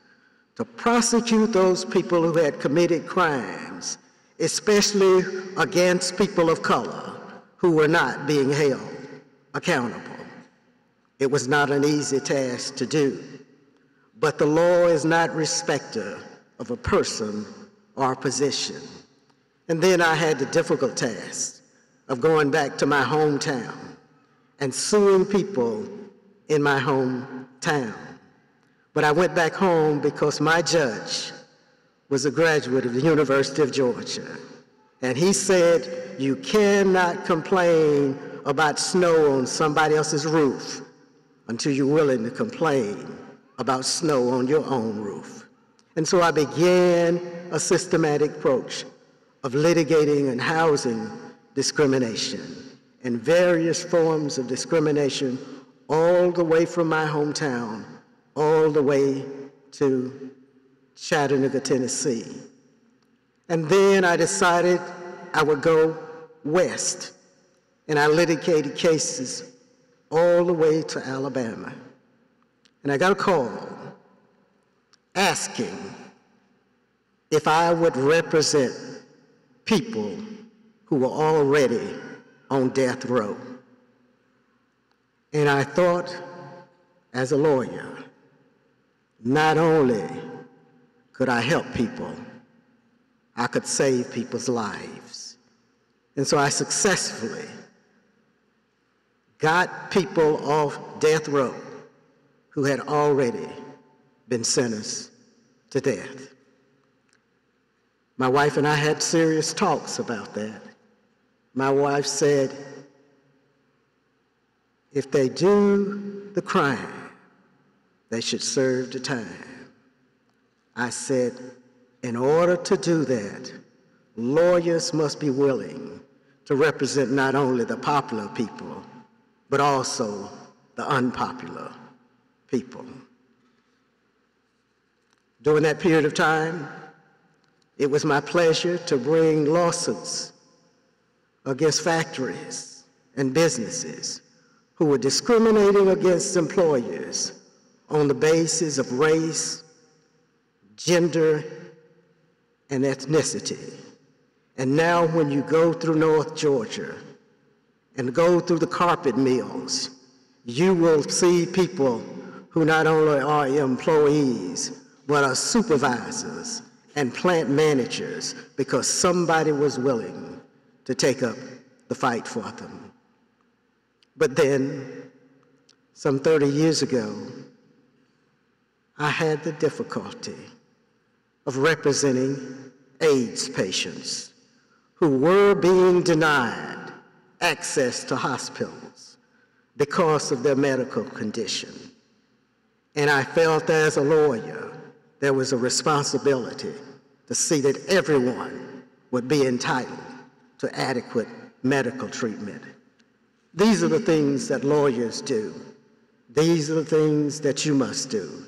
to prosecute those people who had committed crimes, especially against people of color who were not being held accountable. It was not an easy task to do, but the law is not respecter of a person or a position. And then I had the difficult task of going back to my hometown and suing people in my hometown. But I went back home because my judge was a graduate of the University of Georgia. And he said, You cannot complain about snow on somebody else's roof until you're willing to complain about snow on your own roof. And so I began a systematic approach of litigating and housing discrimination and various forms of discrimination all the way from my hometown, all the way to Chattanooga, Tennessee. And then I decided I would go west, and I litigated cases all the way to Alabama. And I got a call asking if I would represent people who were already on death row. And I thought, as a lawyer, not only could I help people, I could save people's lives. And so I successfully got people off death row who had already been sentenced to death. My wife and I had serious talks about that. My wife said, if they do the crime, they should serve the time. I said, in order to do that, lawyers must be willing to represent not only the popular people, but also the unpopular people. During that period of time, it was my pleasure to bring lawsuits against factories and businesses who were discriminating against employers on the basis of race, gender, and ethnicity. And now, when you go through North Georgia and go through the carpet mills, you will see people who not only are employees, but are supervisors and plant managers because somebody was willing to take up the fight for them. But then, some 30 years ago, I had the difficulty of representing AIDS patients who were being denied access to hospitals because of their medical condition. And I felt as a lawyer, there was a responsibility to see that everyone would be entitled to adequate medical treatment. These are the things that lawyers do. These are the things that you must do.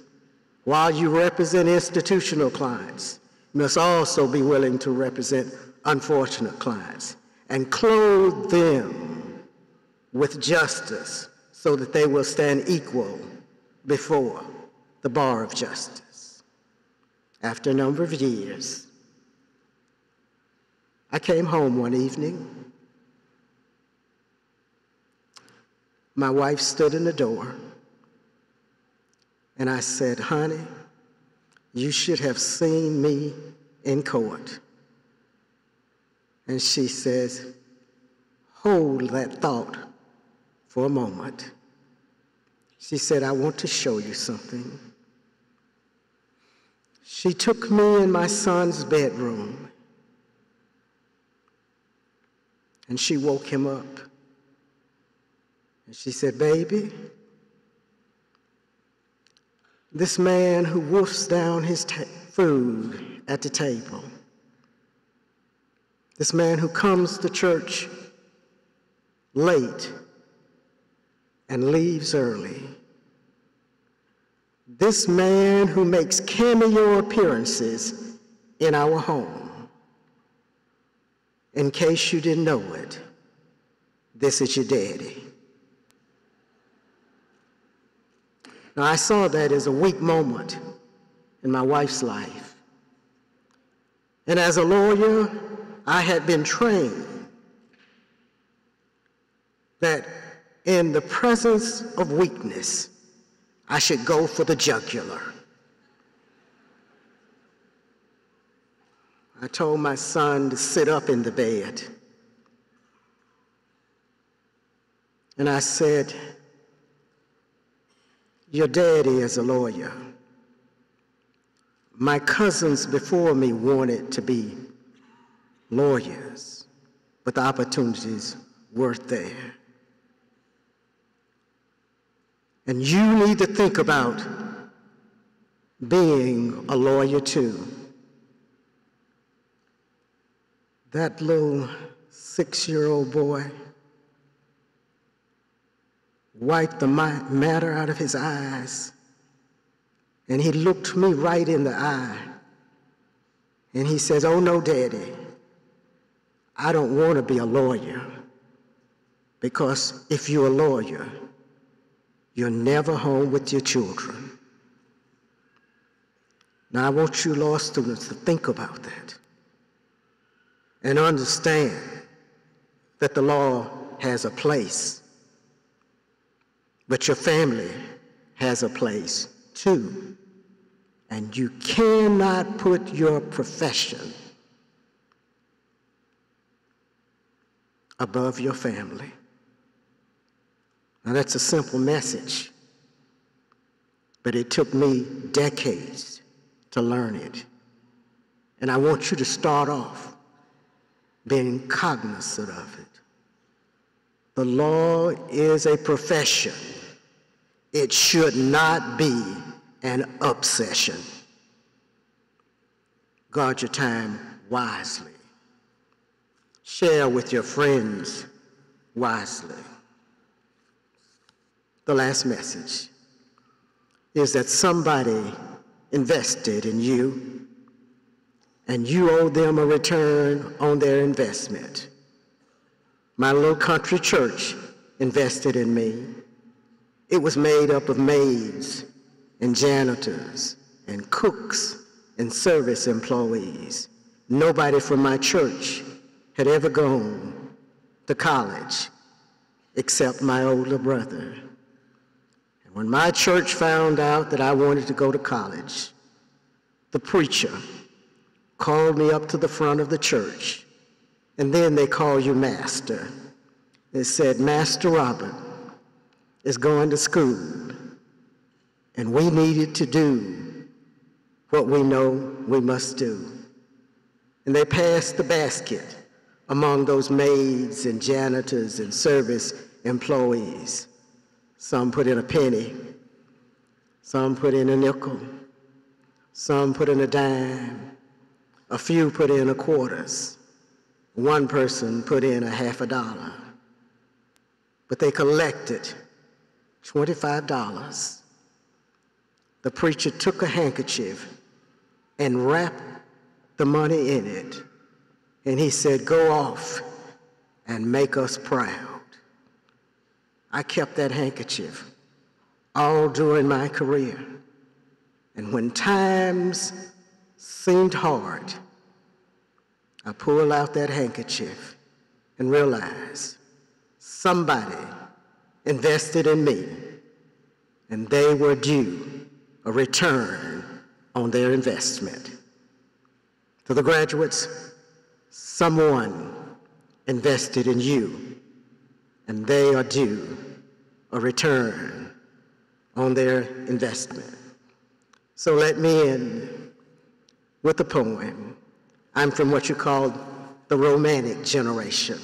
While you represent institutional clients, you must also be willing to represent unfortunate clients and clothe them with justice so that they will stand equal before the bar of justice. After a number of years, I came home one evening. My wife stood in the door and I said, honey, you should have seen me in court. And she says, hold that thought for a moment. She said, I want to show you something. She took me in my son's bedroom and she woke him up. And she said, Baby, this man who wolfs down his food at the table, this man who comes to church late and leaves early, this man who makes cameo appearances in our home. In case you didn't know it, this is your daddy. Now, I saw that as a weak moment in my wife's life. And as a lawyer, I had been trained that in the presence of weakness, I should go for the jugular. I told my son to sit up in the bed. And I said, Your daddy is a lawyer. My cousins before me wanted to be lawyers, but the opportunities weren't there. And you need to think about being a lawyer too. That little six year old boy wiped the matter out of his eyes and he looked me right in the eye and he says, Oh no, Daddy, I don't want to be a lawyer because if you're a lawyer, you're never home with your children. Now, I want you law students to think about that and understand that the law has a place, but your family has a place too. And you cannot put your profession above your family. Now, that's a simple message, but it took me decades to learn it. And I want you to start off being cognizant of it. The law is a profession, it should not be an obsession. Guard your time wisely. Share with your friends wisely. The last message is that somebody invested in you and you owe them a return on their investment. My little country church invested in me. It was made up of maids and janitors and cooks and service employees. Nobody from my church had ever gone to college except my older brother. And when my church found out that I wanted to go to college, the preacher called me up to the front of the church, and then they call you master. They said, Master Robert is going to school, and we needed to do what we know we must do. And they passed the basket among those maids and janitors and service employees. Some put in a penny, some put in a nickel, some put in a dime, a few put in a quarters, one person put in a half a dollar. But they collected $25. The preacher took a handkerchief and wrapped the money in it and he said, Go off and make us proud. I kept that handkerchief all during my career. And when times seemed hard, I pulled out that handkerchief and realized somebody invested in me and they were due a return on their investment. To the graduates, Someone invested in you, and they are due a return on their investment. So let me end with a poem. I'm from what you call the romantic generation.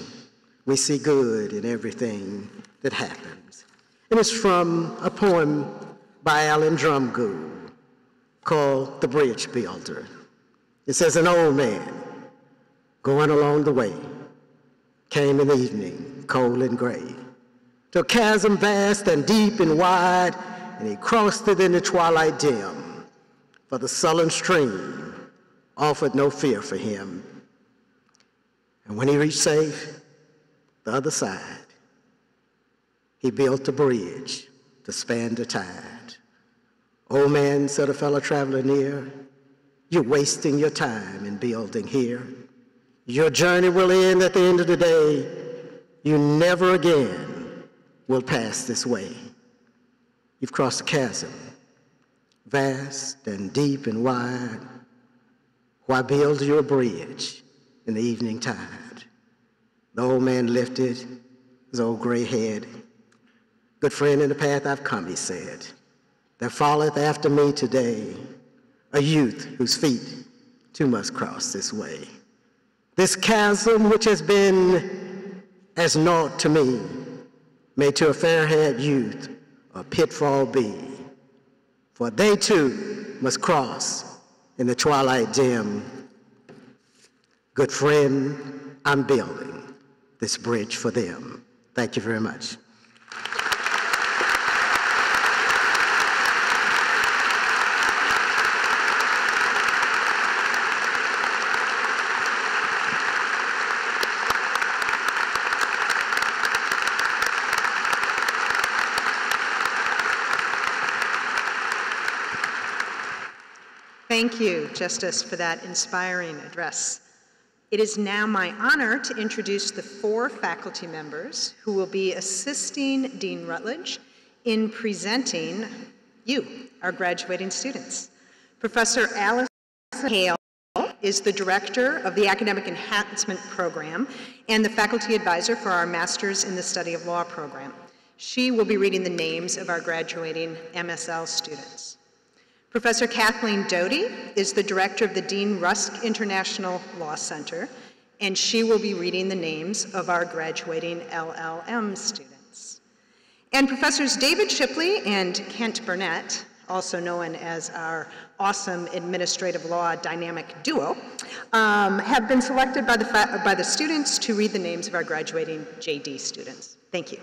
We see good in everything that happens. And it's from a poem by Allen Dromgoole called The Bridge Builder. It says, An old man going along the way, came an evening, cold and gray, to a chasm vast and deep and wide, and he crossed it in the twilight dim, for the sullen stream offered no fear for him. And when he reached safe, the other side, he built a bridge to span the tide. Old man, said a fellow traveler near, you're wasting your time in building here. Your journey will end at the end of the day. You never again will pass this way. You've crossed a chasm, vast and deep and wide. Why build your bridge in the evening tide? The old man lifted his old gray head. Good friend, in the path I've come, he said, there falleth after me today a youth whose feet too must cross this way. This chasm which has been as naught to me, may to a fair-haired youth a pitfall be. For they too must cross in the twilight dim. Good friend, I'm building this bridge for them. Thank you very much. Thank you, Justice, for that inspiring address. It is now my honor to introduce the four faculty members who will be assisting Dean Rutledge in presenting you, our graduating students. Professor Alice Hale is the director of the Academic Enhancement Program and the faculty advisor for our Masters in the Study of Law program. She will be reading the names of our graduating MSL students. Professor Kathleen Doty is the director of the Dean Rusk International Law Center, and she will be reading the names of our graduating LLM students. And Professors David Shipley and Kent Barnett also known as our awesome administrative law dynamic duo, um, have been selected by the, by the students to read the names of our graduating JD students. Thank you.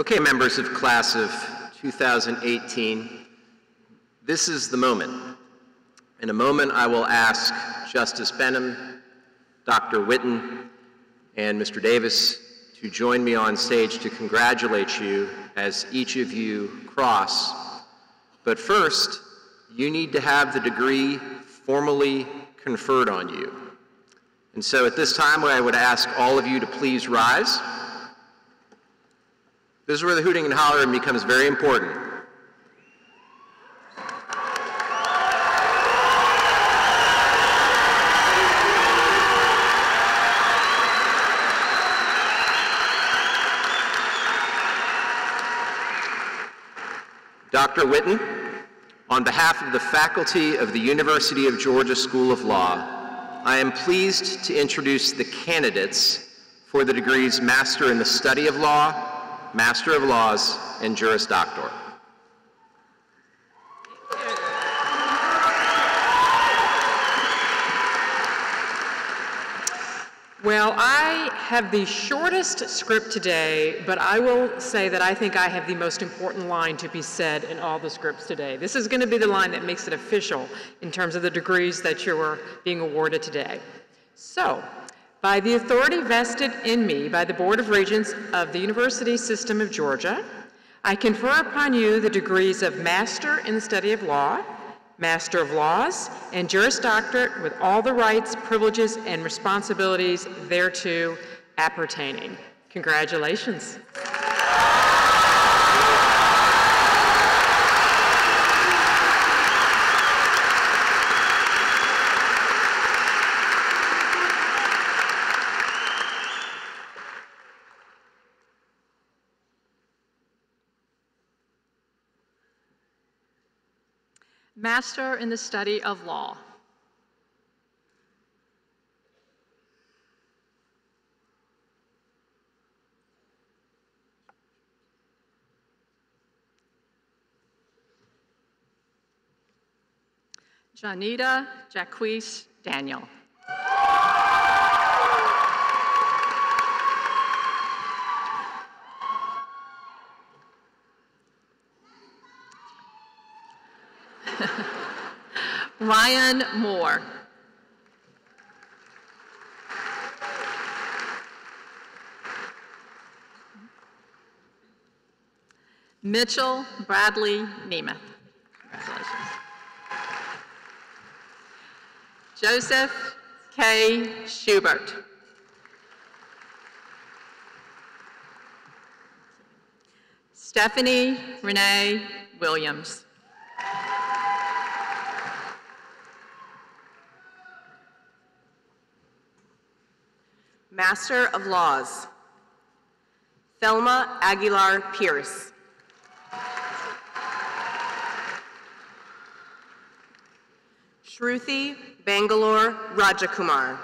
Okay, members of class of 2018, this is the moment. In a moment, I will ask Justice Benham, Dr. Whitten, and Mr. Davis to join me on stage to congratulate you as each of you cross. But first, you need to have the degree formally conferred on you. And so at this time, I would ask all of you to please rise. This is where the hooting and hollering becomes very important. Dr. Whitten, on behalf of the faculty of the University of Georgia School of Law, I am pleased to introduce the candidates for the degrees Master in the Study of Law, Master of Laws, and Juris Doctor. Well, I have the shortest script today, but I will say that I think I have the most important line to be said in all the scripts today. This is going to be the line that makes it official in terms of the degrees that you are being awarded today. So, by the authority vested in me by the Board of Regents of the University System of Georgia, I confer upon you the degrees of Master in the Study of Law, Master of Laws, and Juris Doctorate with all the rights, privileges, and responsibilities thereto appertaining. Congratulations. Master in the Study of Law. Janita Jacquees Daniel. Ryan Moore. Mitchell Bradley Nemeth. Congratulations. Joseph K. Schubert. Stephanie Renee Williams. Master of Laws, Thelma Aguilar Pierce. Shruti Bangalore Rajakumar.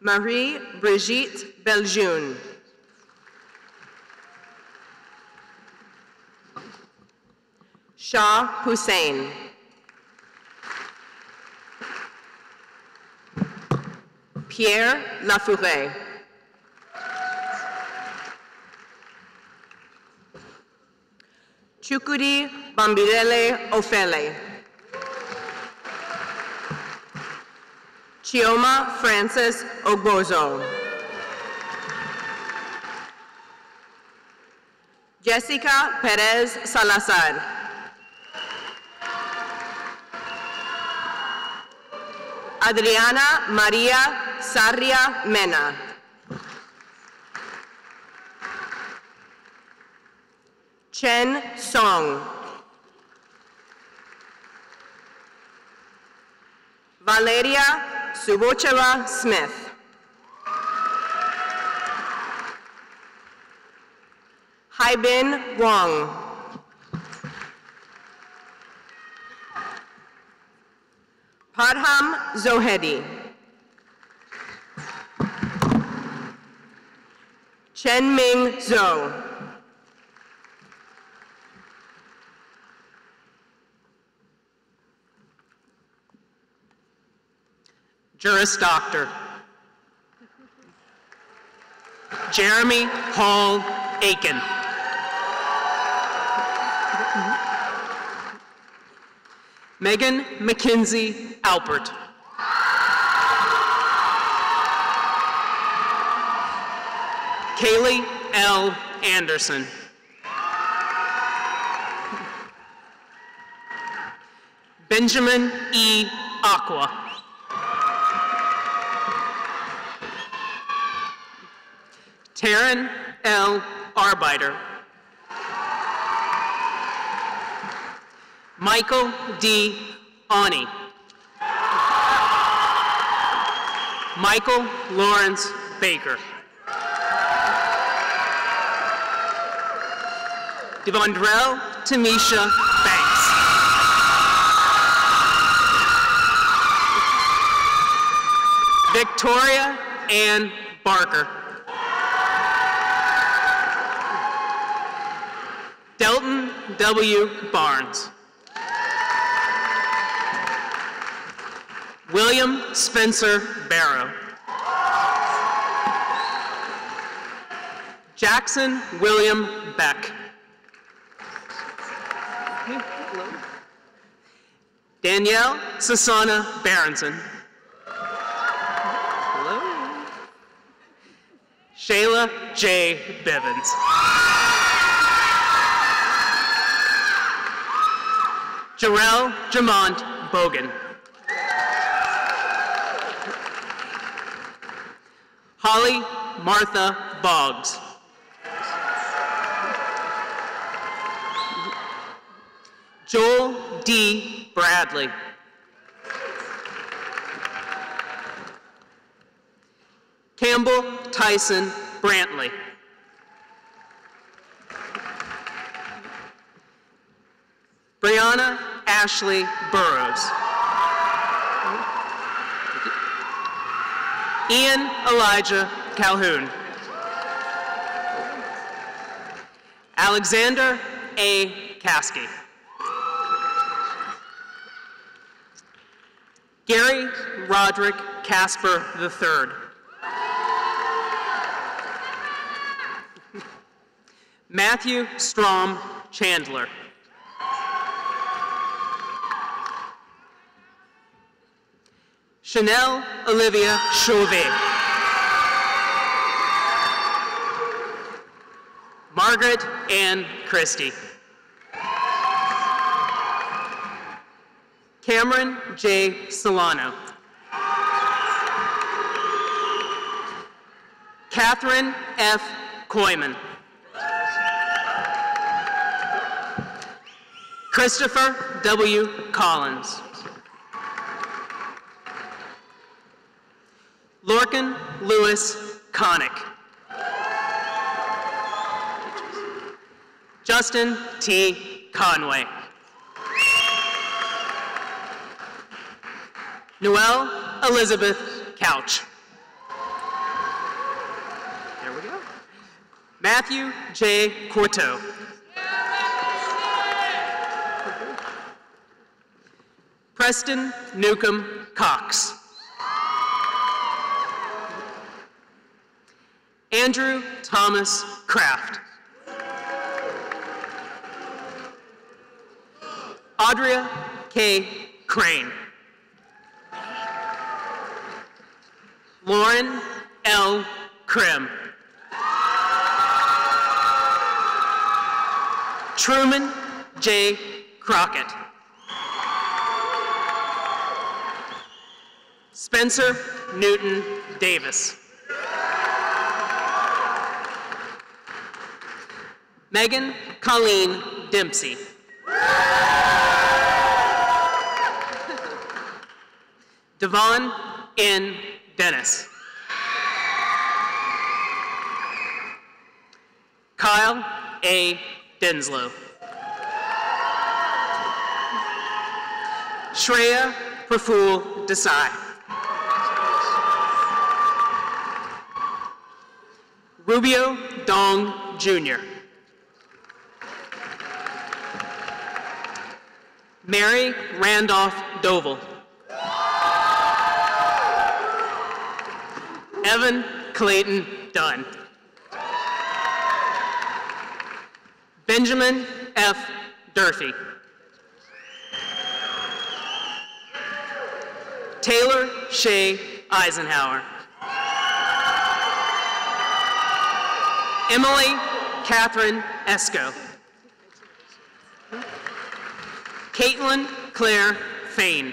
Marie Brigitte Beljoun. Shah Hussein. Pierre Lafouré. Chukudi Bambirele Ofele. Chioma Francis Ogbozo. Jessica Perez Salazar. Adriana Maria Sarria Mena. Chen Song. Valeria Subocheva Smith. Haibin Wang. Parham Zohedi. Chen Ming Zhou. Juris Doctor. Jeremy Hall Aiken. Megan Mackenzie Alpert. Kaylee L. Anderson. Benjamin E. Aqua. Taryn L. Arbeiter. Michael D. Ani. Michael Lawrence Baker. Devondrell Tamisha Banks. Victoria Ann Barker. Delton W. Barnes. William Spencer Barrow. Jackson William Beck. Danielle Sasana Berenson. Hello. Shayla J. Bivens. Jarrell Jamont Bogan. Holly Martha Boggs. Joel D. Bradley. Campbell Tyson Brantley. Brianna Ashley Burrows. Ian Elijah Calhoun. Alexander A. Caskey. Gary Roderick Casper III. Matthew Strom Chandler. Chanel Olivia Chauvet. Margaret Ann Christie. Cameron J. Solano. Catherine F. Koyman. Christopher W. Collins. Lorcan Lewis Connick. Justin T. Conway. Noelle Elizabeth Couch. There we go. Matthew J. Courteau. Preston Newcomb Cox. Andrew Thomas Kraft. Audria K. Crane. Lauren L. Krim. Truman J. Crockett. Spencer Newton Davis. Megan Colleen Dempsey. Devon N. Dennis. Kyle A. Denslow. Shreya Praful Desai. Rubio Dong Jr. Mary Randolph Doval. Evan Clayton Dunn. Benjamin F. Durfee. Taylor Shea Eisenhower. Emily Catherine Esco. Caitlin Claire Fain.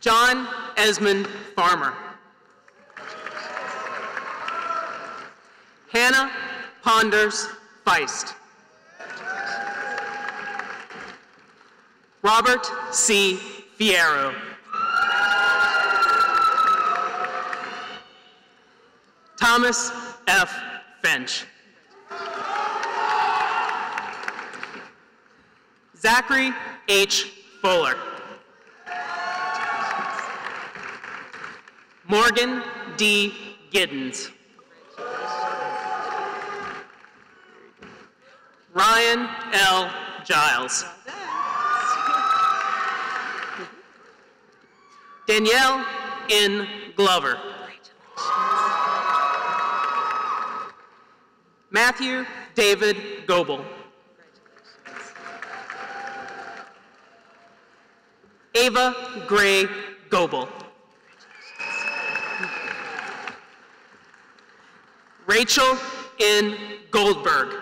John Esmond Farmer. Hannah Ponders Feist. Robert C. Fierro. Thomas F. Finch. Zachary H. Fuller. Morgan D. Giddens. Ryan L. Giles. Danielle N. Glover. Matthew David Goebel. Ava Gray Goebel. Rachel N. Goldberg.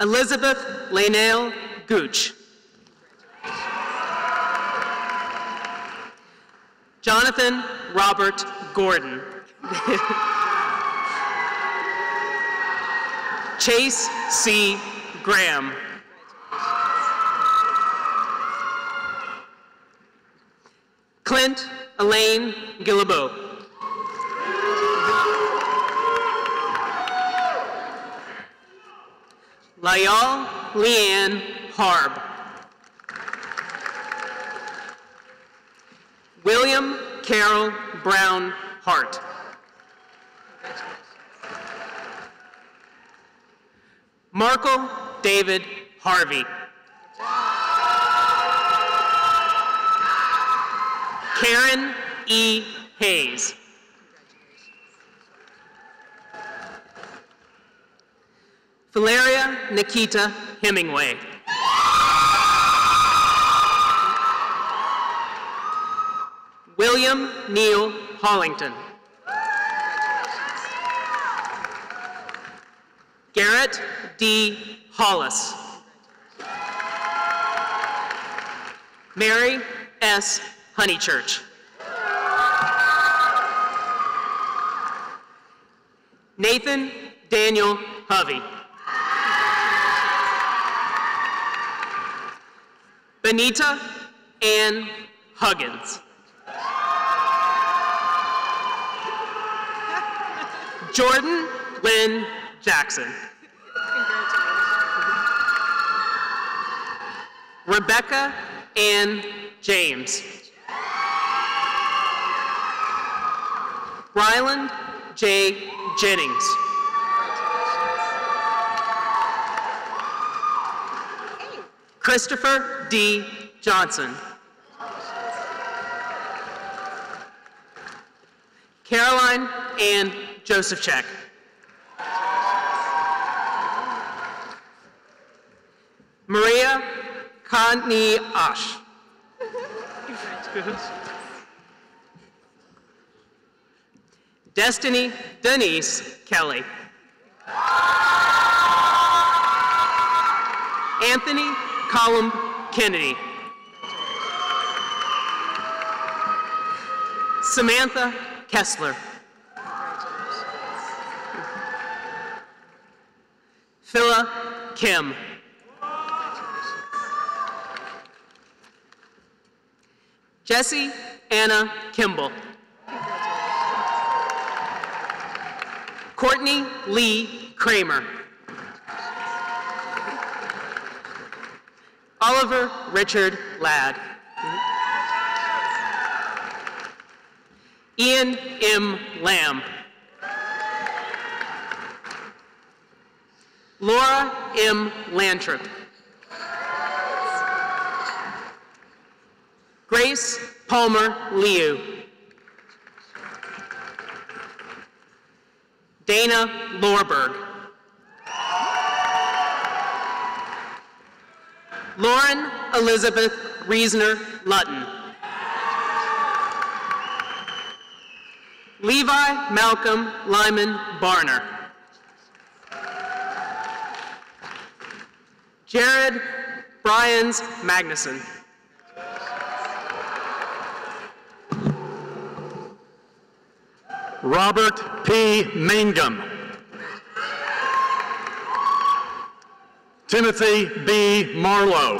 Elizabeth Lainelle Gooch. Jonathan Robert Gordon. Chase C. Graham. Clint Elaine Gillibo. Layal Leanne Harb. William Carroll Brown Hart. Markle David Harvey. Karen E. Hayes. Valeria Nikita Hemingway. William Neal Hollington. Garrett D. Hollis. Mary S. Honeychurch. Nathan Daniel Hovey. Benita Ann Huggins. Jordan Lynn Jackson. Rebecca Ann James. Ryland J. Jennings. Christopher D. Johnson. Caroline Ann Joseph Check. Maria Kani Ash. Destiny Denise Kelly. Anthony Column Kennedy. Samantha Kessler. Phila Kim. Jesse Anna Kimball. Courtney Lee Kramer. Oliver Richard Ladd. Ian M. Lamb. Laura M. Lantrip. Grace Palmer Liu. Dana Lorberg. Lauren Elizabeth Reesner Lutton. Levi Malcolm Lyman Barner. Jared Bryans Magnuson. Robert P. Mangum. Timothy B. Marlowe.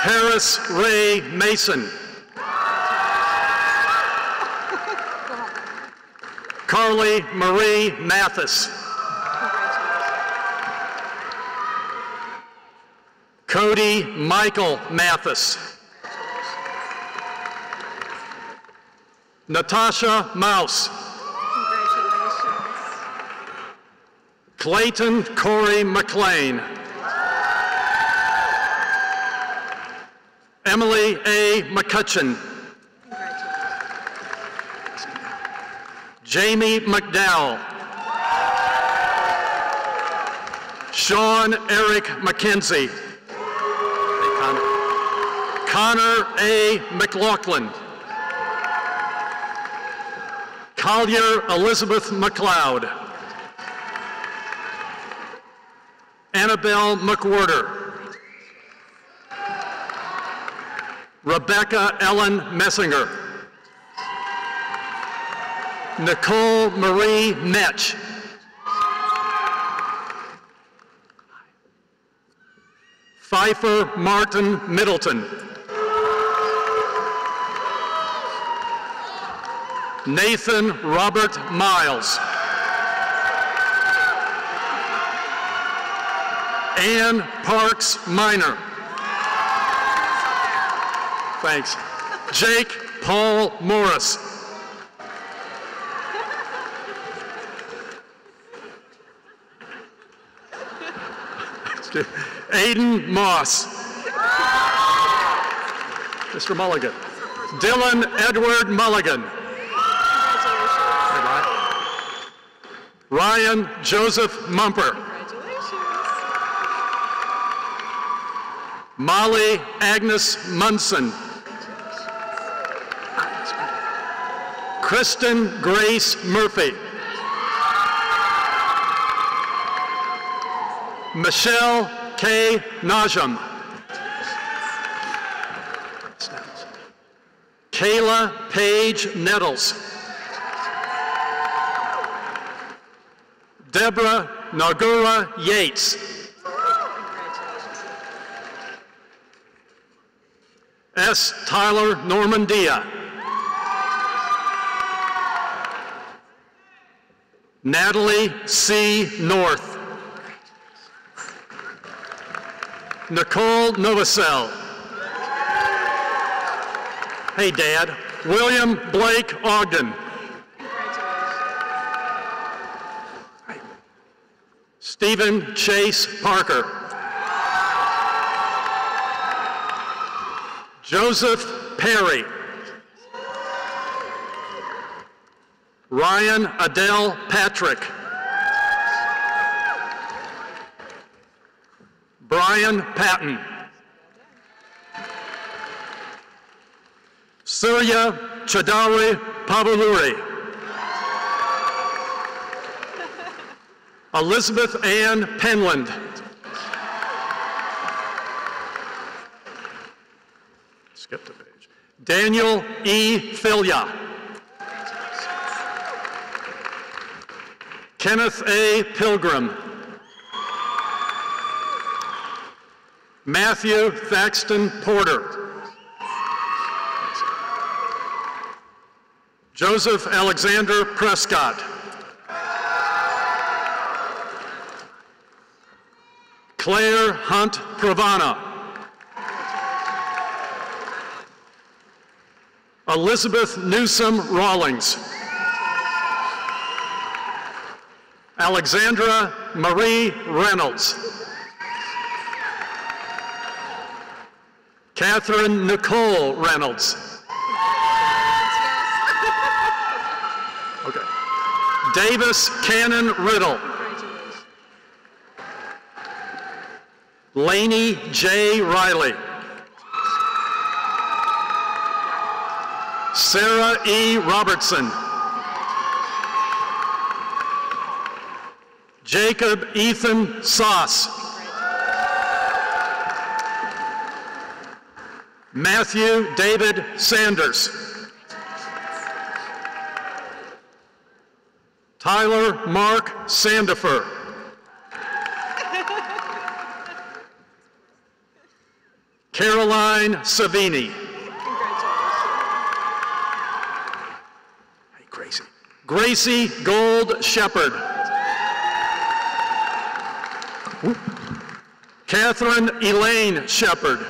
Harris Ray Mason. Carly Marie Mathis. Cody Michael Mathis. Natasha Mouse. Clayton Corey McLean. Emily A. McCutcheon. Jamie McDowell. Sean Eric McKenzie. Connor A. McLaughlin. Collier Elizabeth McLeod. Annabelle McWhorter. Rebecca Ellen Messinger. Nicole Marie Metch. Pfeiffer Martin Middleton. Nathan Robert Miles. Ann Parks Minor. Thanks. Jake Paul Morris. Aiden Moss. Mr. Mulligan. Dylan Edward Mulligan. Ryan Joseph Mumper. Molly Agnes Munson. Kristen Grace Murphy. Michelle K. Najam. Kayla Page Nettles. Deborah Nagura Yates. S. Tyler Normandia. Natalie C. North. Nicole Novacell. Hey, Dad. William Blake Ogden. Stephen Chase Parker. Joseph Perry. Ryan Adele Patrick. Brian Patton. Surya Chadawi Pavaluri. Elizabeth Ann Penland. Skip the page. Daniel E. Filia. Kenneth A. Pilgrim. Matthew Thaxton Porter. Joseph Alexander Prescott. Claire Hunt Pravana. Elizabeth Newsom Rawlings. Alexandra Marie Reynolds. Catherine Nicole Reynolds. Okay. Davis Cannon Riddle. Laney J. Riley. Sarah E. Robertson. Jacob Ethan Sauce. Matthew David Sanders. Tyler Mark Sandifer. Caroline Savini. Hey, Gracie. Gracie Gold Shepherd. Catherine Elaine Shepherd.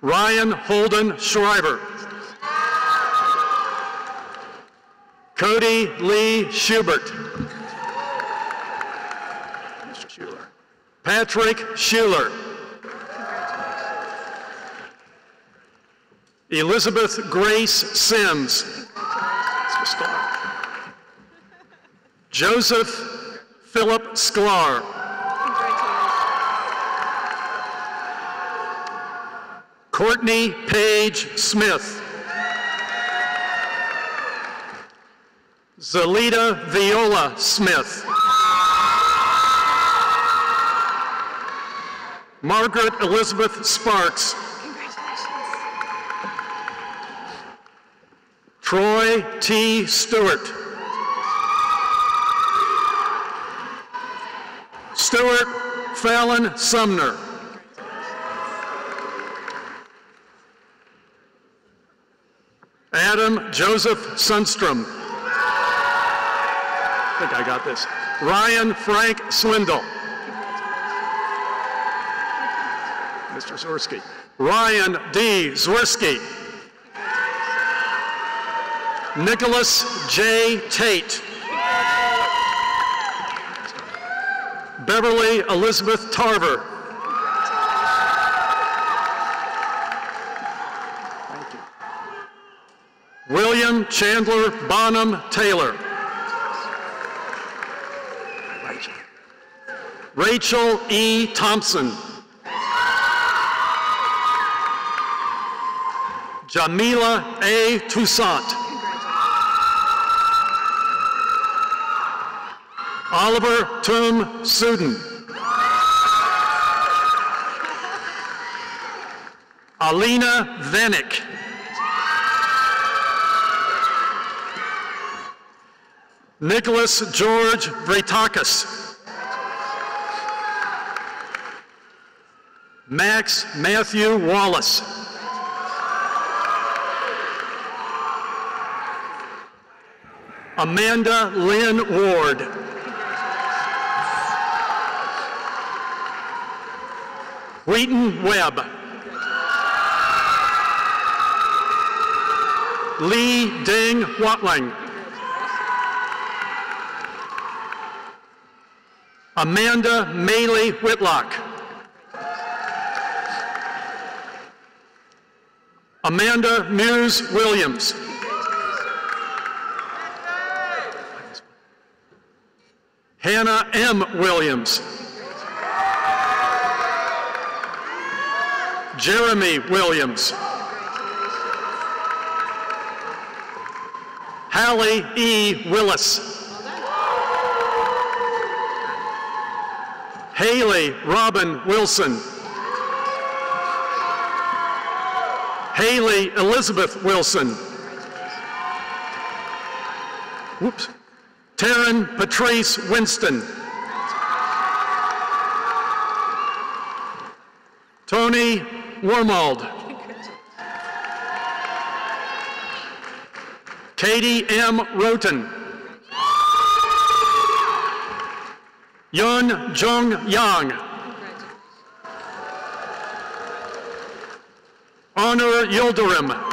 Ryan Holden Shriver. Cody Lee Schubert. Mr. Schuler. Patrick Schuler. Elizabeth Grace Sims. Joseph Philip Sklar. Courtney Page Smith. Zelita Viola Smith. Margaret Elizabeth Sparks. Troy T. Stewart. Stuart Fallon Sumner. Adam Joseph Sundstrom. I think I got this. Ryan Frank Swindle. Mr. Ryan D. Zwerski. Nicholas J. Tate. Beverly Elizabeth Tarver. William Chandler Bonham Taylor. Rachel E. Thompson. Jamila A. Toussaint. Oliver Toom Suden. Alina Vanek. Nicholas George Vretakis. Max Matthew Wallace. Amanda Lynn Ward. Wheaton Webb. Lee Ding Watling. Amanda Maley Whitlock. Amanda Muse Williams. Hannah M. Williams. Jeremy Williams. Hallie E. Willis. Haley Robin Wilson. Haley Elizabeth Wilson. Whoops. Taryn Patrice Winston. Tony Wormald. Katie M. Roten. Yun Jung Yang. Honor Yildirim.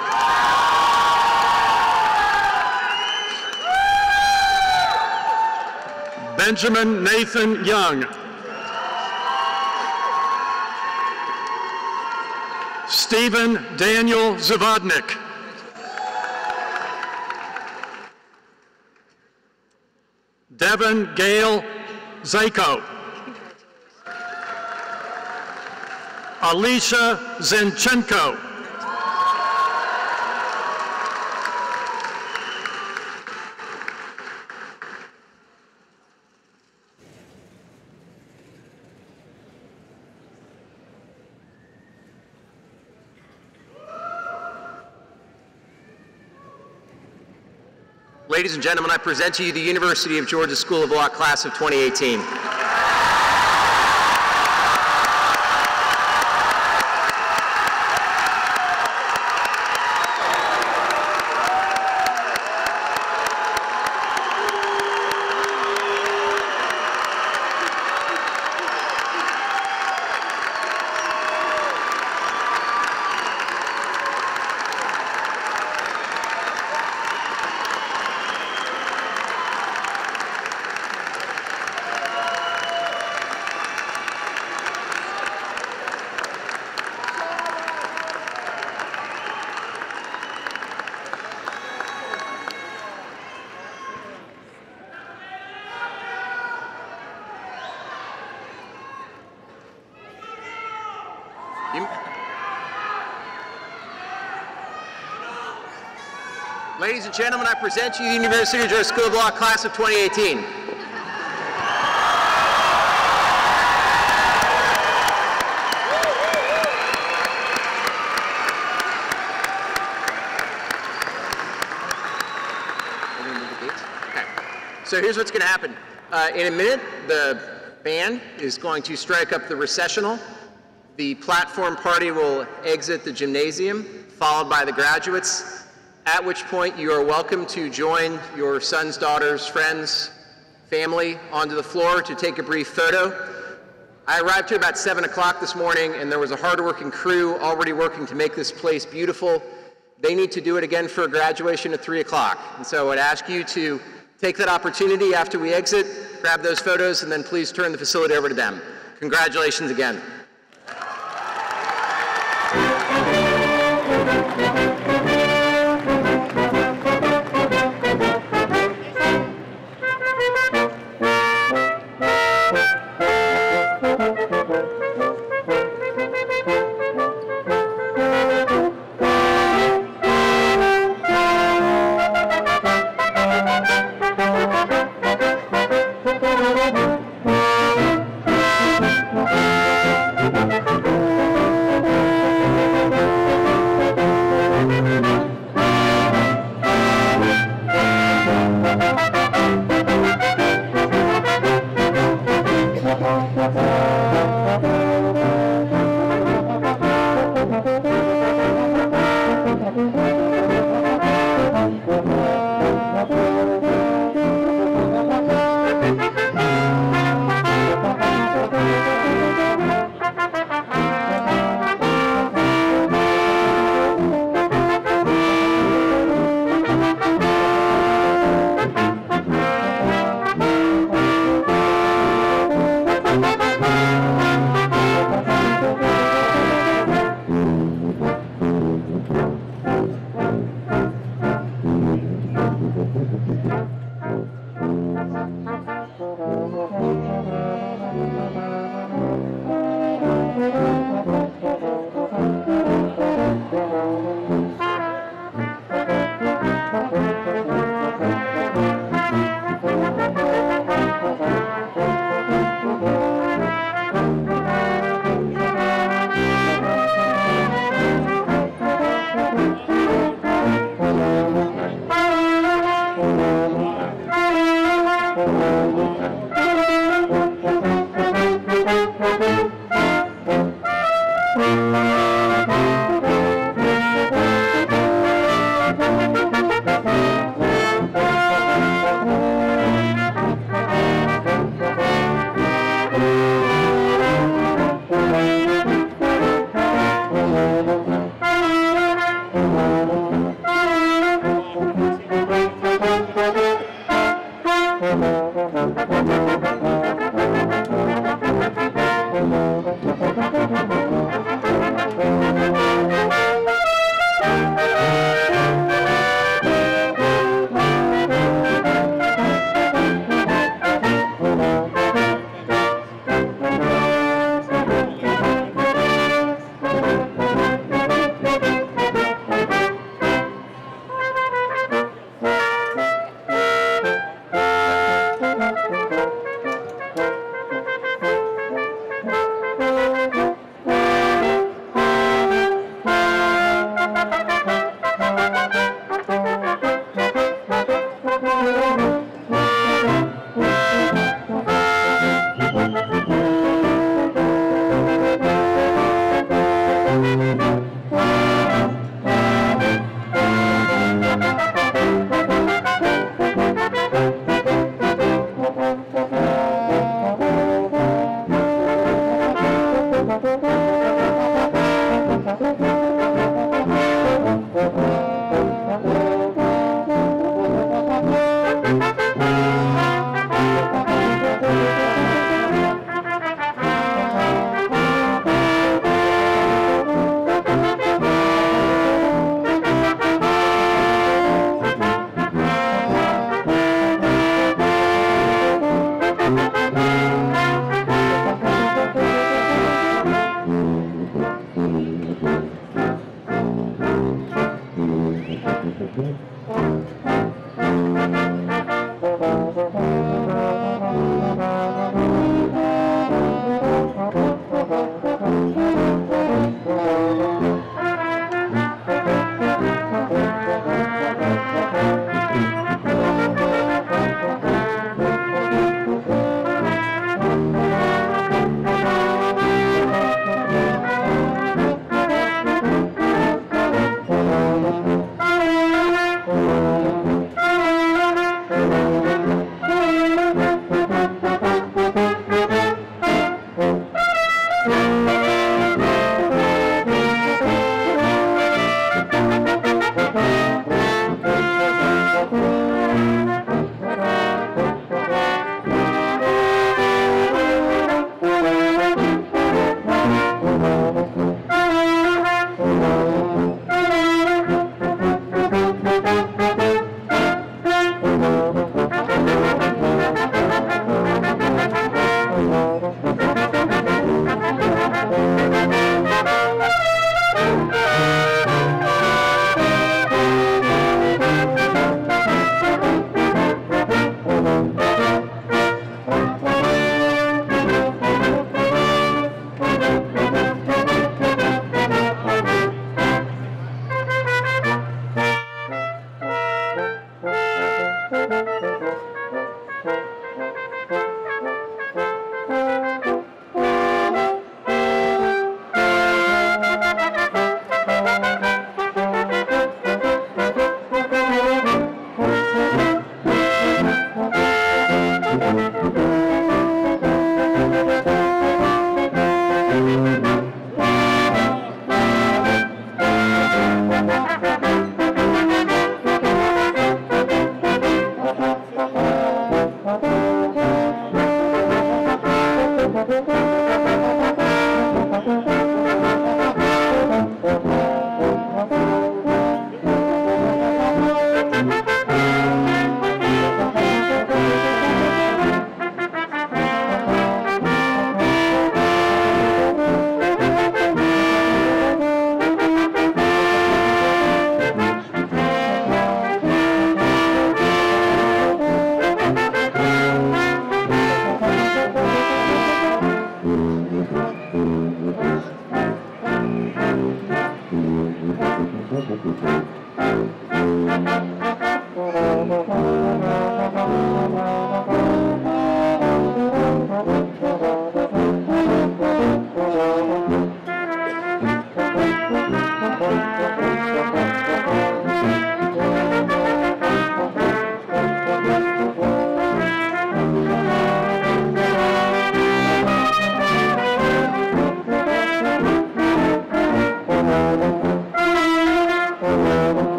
Benjamin Nathan Young. Stephen Daniel Zavodnik. Devin Gail Zayko. Alicia Zinchenko. Ladies and gentlemen, I present to you the University of Georgia School of Law class of 2018. You- Ladies and gentlemen, I present you the University of Georgia School of Law class of 2018. So here's what's going to happen. Uh, in a minute, the band is going to strike up the recessional. The platform party will exit the gymnasium, followed by the graduates, at which point you are welcome to join your sons, daughters, friends, family onto the floor to take a brief photo. I arrived here about 7 o'clock this morning, and there was a hardworking crew already working to make this place beautiful. They need to do it again for a graduation at 3 o'clock. And so I'd ask you to take that opportunity after we exit, grab those photos, and then please turn the facility over to them. Congratulations again.